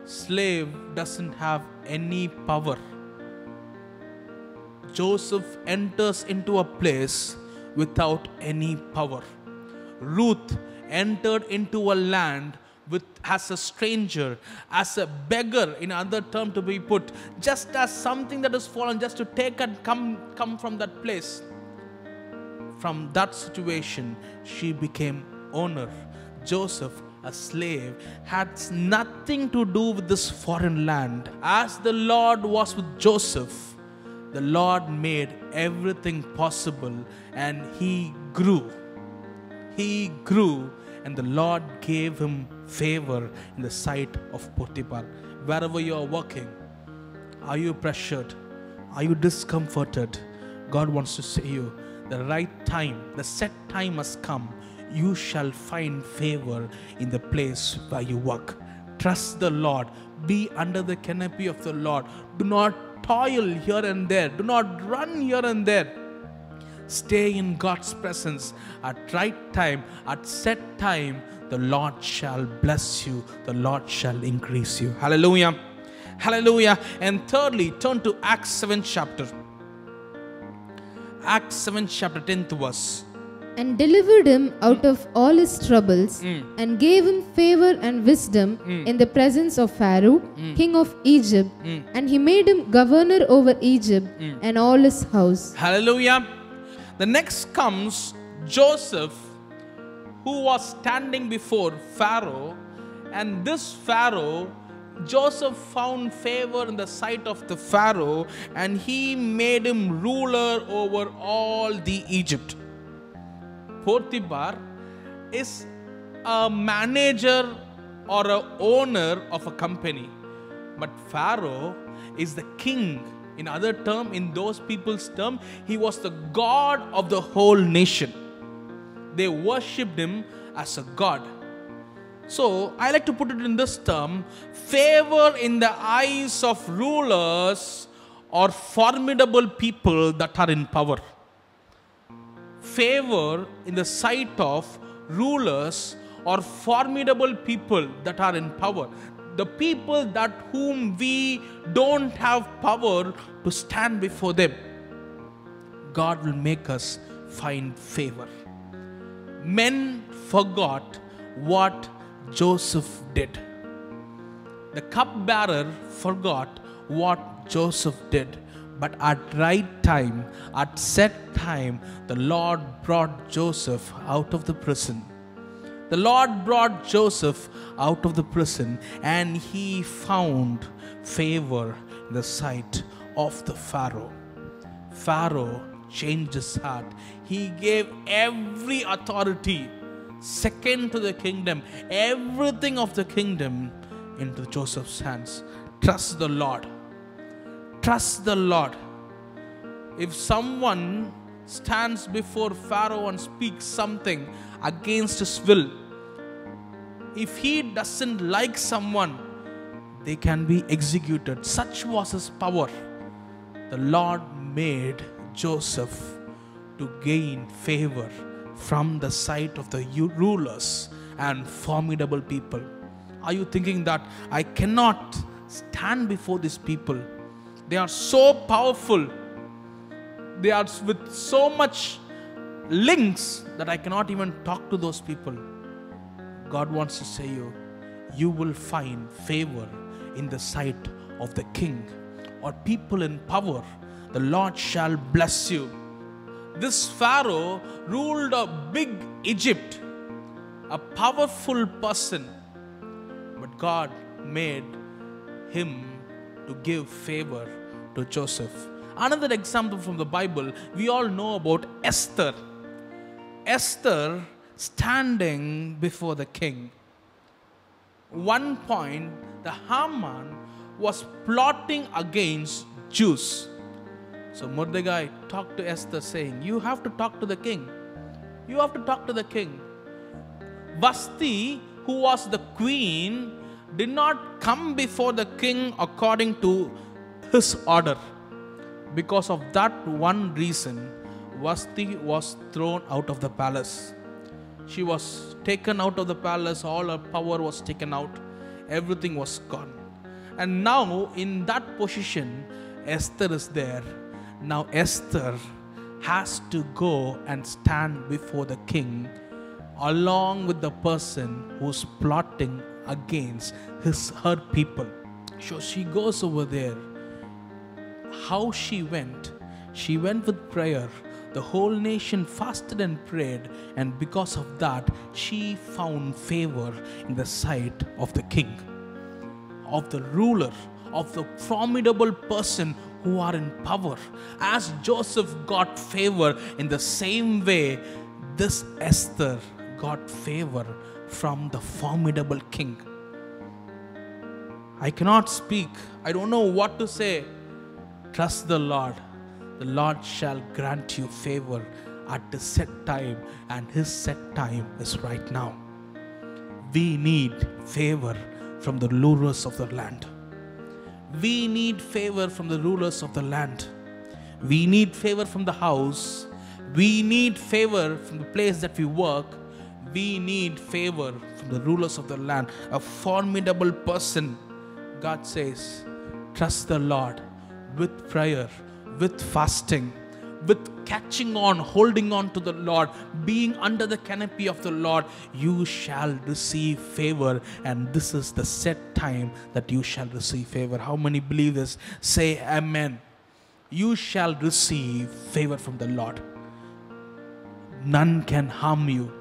slave doesn't have any power. Joseph enters into a place without any power. Ruth entered into a land with as a stranger, as a beggar, in other term to be put, just as something that has fallen, just to take and come come from that place. From that situation, she became owner. Joseph, a slave, had nothing to do with this foreign land. As the Lord was with Joseph, the Lord made everything possible and he grew. He grew and the Lord gave him favor in the sight of Potiphar. Wherever you are working, are you pressured? Are you discomforted? God wants to say you the right time, the set time has come. You shall find favor in the place where you work. Trust the Lord. Be under the canopy of the Lord. Do not toil here and there. Do not run here and there. Stay in God's presence at right time, at set time. The Lord shall bless you. The Lord shall increase you. Hallelujah. Hallelujah. And thirdly, turn to Acts 7 chapter. Acts 7 chapter 10th verse. And delivered him out of all his troubles, hmm. and gave him favor and wisdom hmm. in the presence of Pharaoh, hmm. king of Egypt, and he made him governor over Egypt and all his house. Hallelujah. The next comes Joseph, who was standing before Pharaoh, and this Pharaoh, Joseph found favor in the sight of the Pharaoh, and he made him ruler over all the Egypt. Potiphar is a manager or a owner of a company, but Pharaoh is the king. In other term, in those people's term, he was the god of the whole nation. They worshipped him as a god. So I like to put it in this term favor in the eyes of rulers or formidable people that are in power favor in the sight of rulers or formidable people that are in power. The people that whom we don't have power to stand before them. God will make us find favor. Men forgot what joseph did. The cupbearer forgot what Joseph did. But at right time, at set time, the Lord brought Joseph out of the prison. The Lord brought Joseph out of the prison, and he found favor in the sight of the Pharaoh. Pharaoh changed his heart. He gave every authority, second to the kingdom, everything of the kingdom into Joseph's hands. Trust the Lord. Trust the Lord. If someone stands before Pharaoh and speaks something against his will, if he doesn't like someone, they can be executed. Such was his power. The Lord made Joseph to gain favor from the sight of the rulers and formidable people. Are you thinking that I cannot stand before these people? They are so powerful. They are with so much links that I cannot even talk to those people. God wants to say you, you will find favor in the sight of the king or people in power. The Lord shall bless you. This Pharaoh ruled a big Egypt, a powerful person, but God made him to give favor to Joseph. Another example from the Bible, we all know about Esther. Esther standing before the king. One point, the Haman was plotting against Jews. So Mordecai talked to Esther, saying, You have to talk to the king. You have to talk to the king. Vasti, who was the queen, did not come before the king according to his order. Because of that one reason, Vasti was thrown out of the palace. She was taken out of the palace, all her power was taken out, everything was gone. And now, in that position, Esther is there. Now, Esther has to go and stand before the king along with the person who's plotting against his her people. So she goes over there. How she went? She went with prayer. The whole nation fasted and prayed, and because of that, she found favor in the sight of the king, of the ruler, of the formidable person who are in power. As Joseph got favor in the same way, this Esther got favor from the formidable king. I cannot speak. I don't know what to say. Trust the Lord. The Lord shall grant you favor at the set time, and His set time is right now. We need favor from the rulers of the land. We need favor from the rulers of the land. We need favor from the house. We need favor from the place that we work. We need favor from the rulers of the land. A formidable person, God says, trust the Lord with prayer, with fasting, with catching on, holding on to the Lord, being under the canopy of the Lord, you shall receive favor. And this is the set time that you shall receive favor. How many believe this? Say Amen. You shall receive favor from the Lord. None can harm you.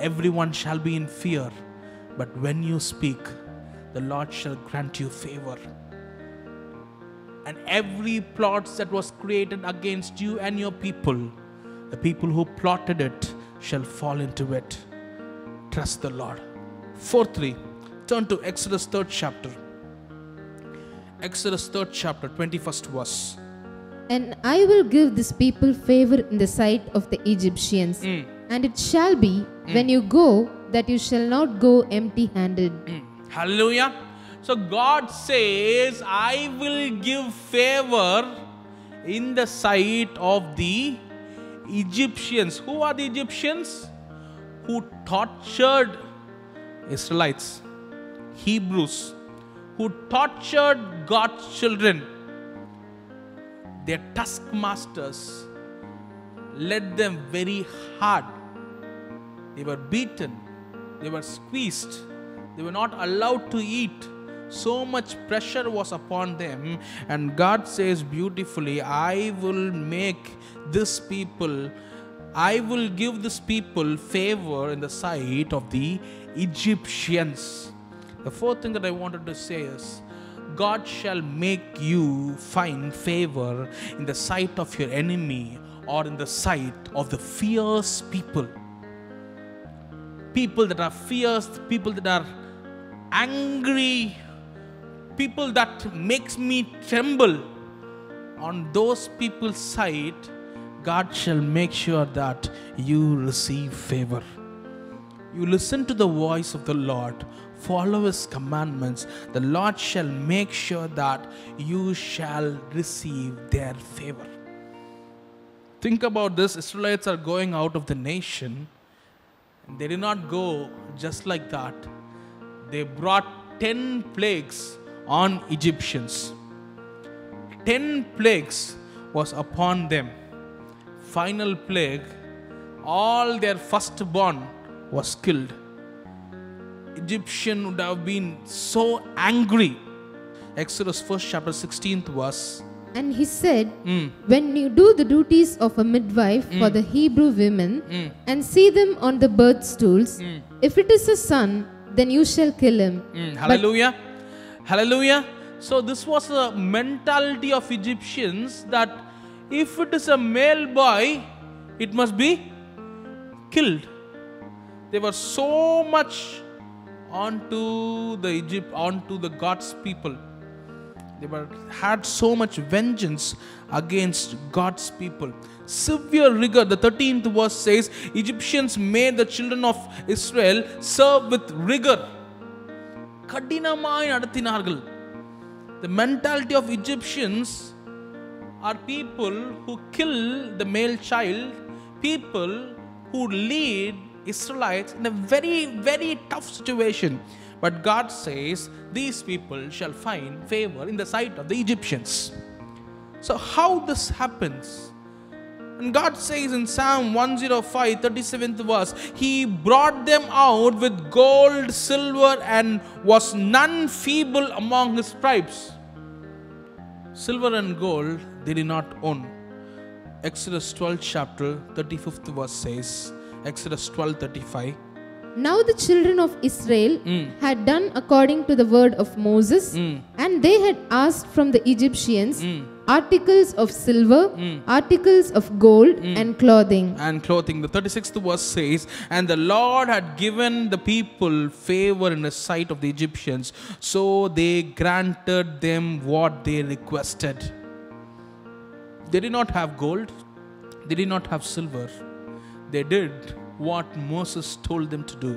Everyone shall be in fear. But when you speak, the Lord shall grant you favor and every plot that was created against you and your people, the people who plotted it shall fall into it. Trust the Lord. Fourthly, turn to Exodus 3rd chapter. Exodus 3rd chapter, 21st verse. And I will give this people favor in the sight of the Egyptians. Hmm. And it shall be, hmm. when you go, that you shall not go empty handed. Hmm. Hallelujah. So God says, I will give favor in the sight of the Egyptians. Who are the Egyptians? Who tortured Israelites, Hebrews, who tortured God's children. Their taskmasters led them very hard. They were beaten, they were squeezed, they were not allowed to eat So much pressure was upon them, and God says beautifully, I will make this people, I will give this people favor in the sight of the Egyptians. The fourth thing that I wanted to say is, God shall make you find favor in the sight of your enemy or in the sight of the fierce people. People that are fierce, people that are angry, people that makes me tremble. On those people's side, God shall make sure that you receive favor. You listen to the voice of the Lord, follow His commandments, the Lord shall make sure that you shall receive their favor. Think about this Israelites are going out of the nation, they did not go just like that. They brought 10 plagues on Egyptians. 10 plagues was upon them. Final plague, all their firstborn was killed. Egyptian would have been so angry. Exodus 1st chapter 16th verse. And he said, Mm, When you do the duties of a midwife for the Hebrew women mm, and see them on the birth stools, mm, if it is a son, then you shall kill him. mm. Hallelujah. Hallelujah. So this was a mentality of Egyptians that if it is a male boy, it must be killed. They were so much onto the Egypt, onto the God's people. They were had so much vengeance against God's people. Severe rigor. The 13th verse says, Egyptians made the children of Israel serve with rigor. கடினமாய் நடத்தினார்கள் The mentality of Egyptians are people who kill the male child, people who lead Israelites in a very, very tough situation. But God says, These people shall find favor in the sight of the Egyptians. So, how this happens? God says in Psalm 105, 37th verse, He brought them out with gold, silver, and was none feeble among His tribes. Silver and gold they did not own. Exodus 12, chapter 35th verse says, Exodus 12, 35. Now the children of Israel Mm. had done according to the word of Moses, Mm. and they had asked from the Egyptians Mm. Articles of silver, Mm. articles of gold, and clothing. and clothing. The 36th verse says, And the Lord had given the people favor in the sight of the Egyptians, so they granted them what they requested. They did not have gold, they did not have silver. They did what Moses told them to do.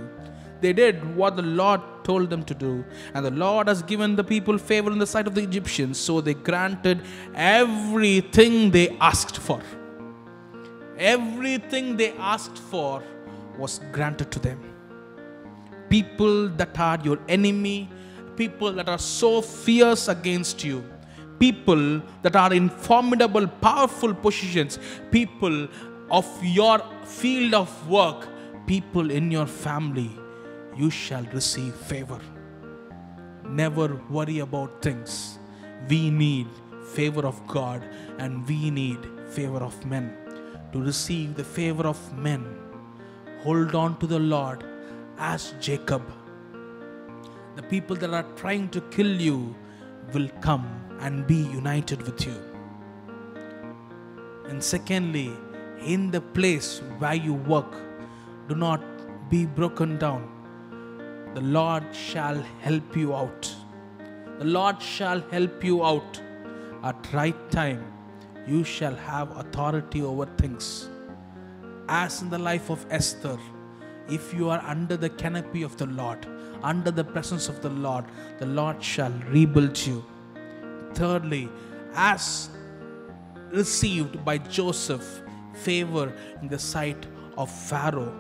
They did what the Lord told them to do. And the Lord has given the people favor in the sight of the Egyptians, so they granted everything they asked for. Everything they asked for was granted to them. People that are your enemy, people that are so fierce against you, people that are in formidable, powerful positions, people of your field of work, people in your family, you shall receive favor. Never worry about things. We need favor of God and we need favor of men. To receive the favor of men, hold on to the Lord as Jacob. The people that are trying to kill you will come and be united with you. And secondly, in the place where you work, do not be broken down. The Lord shall help you out. The Lord shall help you out at right time. You shall have authority over things. As in the life of Esther, if you are under the canopy of the Lord, under the presence of the Lord, the Lord shall rebuild you. Thirdly, as received by Joseph favor in the sight of Pharaoh,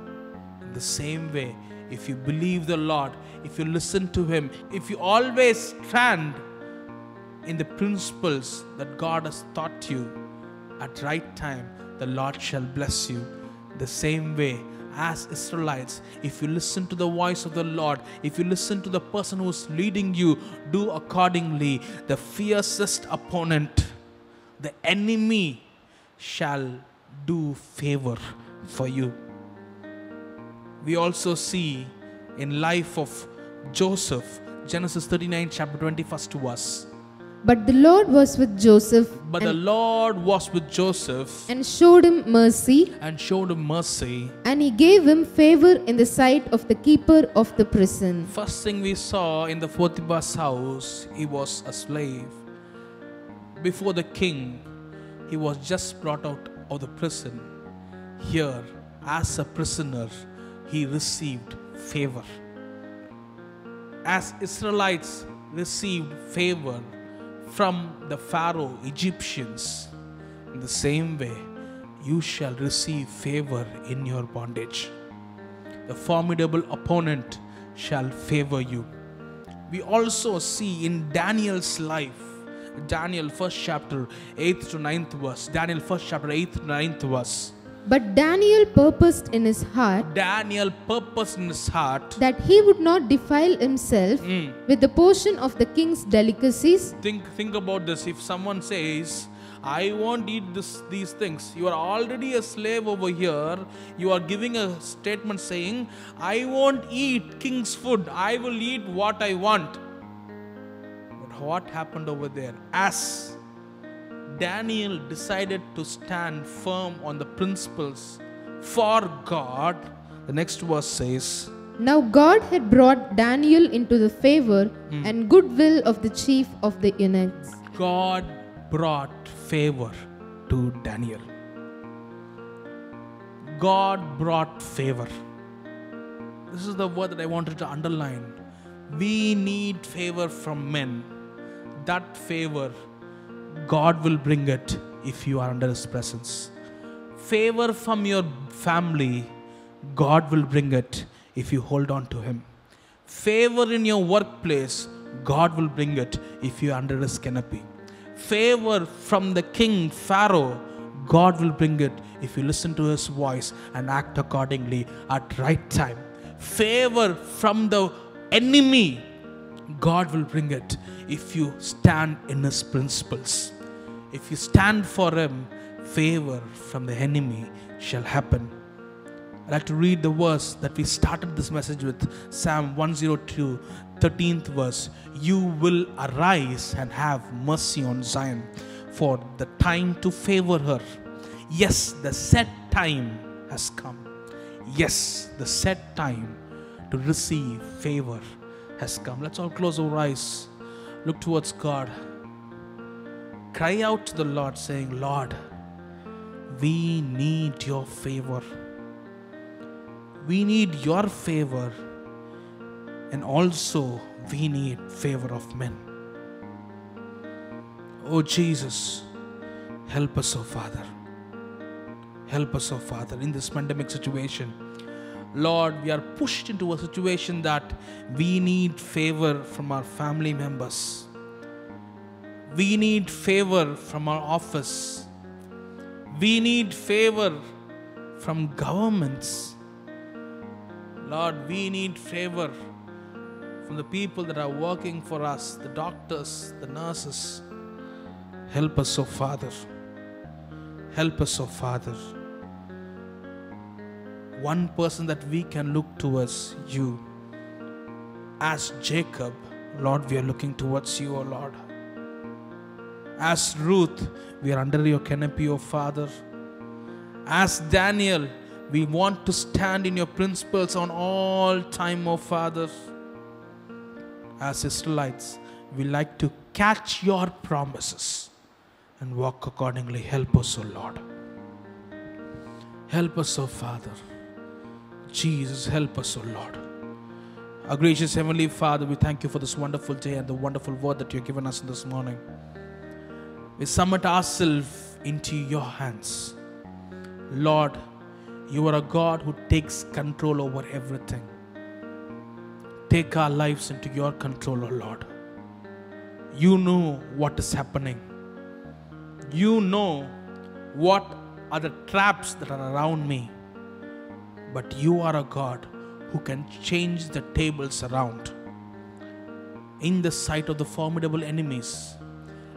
in the same way, if you believe the Lord, if you listen to Him, if you always stand in the principles that God has taught you at right time, the Lord shall bless you. The same way, as Israelites, if you listen to the voice of the Lord, if you listen to the person who's leading you, do accordingly. The fiercest opponent, the enemy, shall do favor for you. We also see in life of Joseph, Genesis 39, chapter 21st verse. But the Lord was with Joseph But the Lord was with Joseph and showed him mercy, and showed him mercy. and he gave him favor in the sight of the keeper of the prison. First thing we saw in the Potiphar's house, he was a slave. Before the king, he was just brought out of the prison. Here, as a prisoner, he received favor. As Israelites received favor from the Pharaoh Egyptians, in the same way, you shall receive favor in your bondage the formidable opponent shall favor you. We also see in Daniel's life, Daniel first chapter 8th to 9th verse, Daniel first chapter 8th to 9th verse. But Daniel purposed in his heart Daniel purposed in his heart, that he would not defile himself Mm. with the portion of the king's delicacies, think think about this. If someone says, I won't eat this, these things, you are already a slave over here. You are giving a statement saying, I won't eat king's food, I will eat what I want. But what happened over there? As Daniel decided to stand firm on the principles for God, the next verse says, Now God had brought Daniel into the favor Hmm. and goodwill of the chief of the eunuchs. God brought favor to Daniel. God brought favor. This is the word that I wanted to underline. We need favor from men. That favor, God will bring it if you are under His presence. Favor from your family, God will bring it if you hold on to Him. Favor in your workplace, God will bring it if you are under His canopy. Favor from the king Pharaoh, God will bring it if you listen to His voice and act accordingly at right time. Favor from the enemy, God will bring it if you stand in His principles. If you stand for Him, favor from the enemy shall happen. I'd like to read the verse that we started this message with Psalm 102, 13th verse. You will arise and have mercy on Zion, for the time to favor her. Yes, the set time has come. Yes, the set time to receive favor has come. Let's all close our eyes, look towards God, cry out to the Lord, saying, Lord, we need your favor. We need your favor, and also we need favor of men. Oh Jesus, help us, oh Father. Help us, oh Father, in this pandemic situation. Lord, we are pushed into a situation that we need favor from our family members. We need favor from our office. We need favor from governments. Lord, we need favor from the people that are working for us, the doctors, the nurses. Help us, oh Father. Help us, oh Father. One person that we can look towards you. As Jacob, Lord, we are looking towards you, O Lord. As Ruth, we are under your canopy, O Father. As Daniel, we want to stand in your principles on all time, O Father. As Israelites, we like to catch your promises and walk accordingly. Help us, O Lord. Help us, O Father. Jesus, help us, O Lord. Our gracious Heavenly Father, we thank you for this wonderful day and the wonderful word that you've given us this morning. We submit ourselves into your hands. Lord, you are a God who takes control over everything. Take our lives into your control, O Lord. You know what is happening. You know what are the traps that are around me. But you are a God who can change the tables around in the sight of the formidable enemies,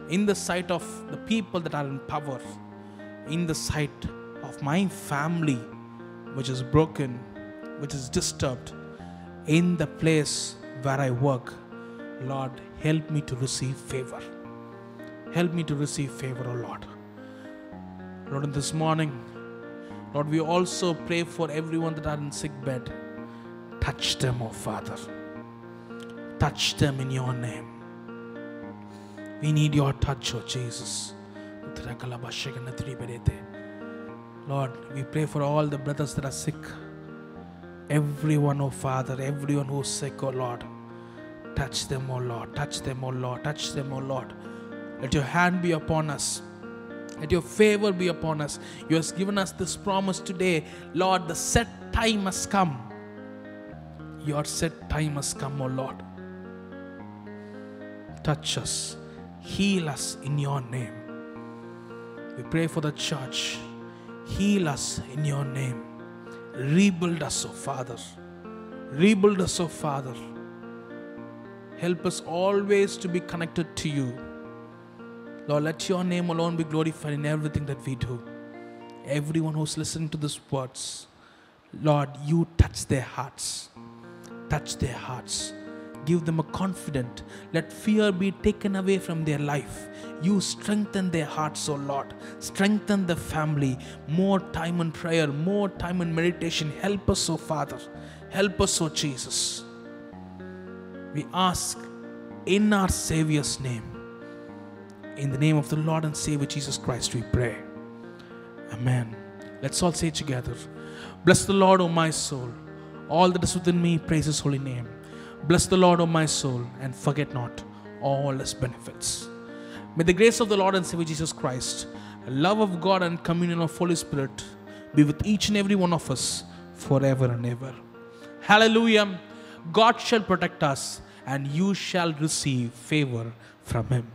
in the sight of the people that are in power, in the sight of my family, which is broken, which is disturbed, in the place where I work. Lord, help me to receive favor. Help me to receive favor, O Lord. Lord, in this morning, Lord, we also pray for everyone that are in sick bed. Touch them, O Father. Touch them in your name. We need your touch, O Jesus. Lord, we pray for all the brothers that are sick. Everyone, O Father, everyone who is sick, O Lord. Touch them, O Lord. Touch them, O Lord. Touch them, O Lord. Let your hand be upon us. Let your favor be upon us. You have given us this promise today. Lord, the set time has come. Your set time has come, O Lord. Touch us. Heal us in your name. We pray for the church. Heal us in your name. Rebuild us, O Father. Rebuild us, O Father. Help us always to be connected to you. Lord, let your name alone be glorified in everything that we do. Everyone who's listening to these words, Lord, you touch their hearts. Touch their hearts. Give them a confident. Let fear be taken away from their life. You strengthen their hearts, O Lord. Strengthen the family. More time in prayer, more time in meditation. Help us, O Father. Help us, O Jesus. We ask in our Savior's name. In the name of the Lord and Savior Jesus Christ, we pray. Amen. Let's all say together. Bless the Lord, O my soul. All that is within me, praise his holy name. Bless the Lord, O my soul, and forget not all his benefits. May the grace of the Lord and Savior Jesus Christ, love of God, and communion of Holy Spirit be with each and every one of us forever and ever. Hallelujah. God shall protect us, and you shall receive favor from him.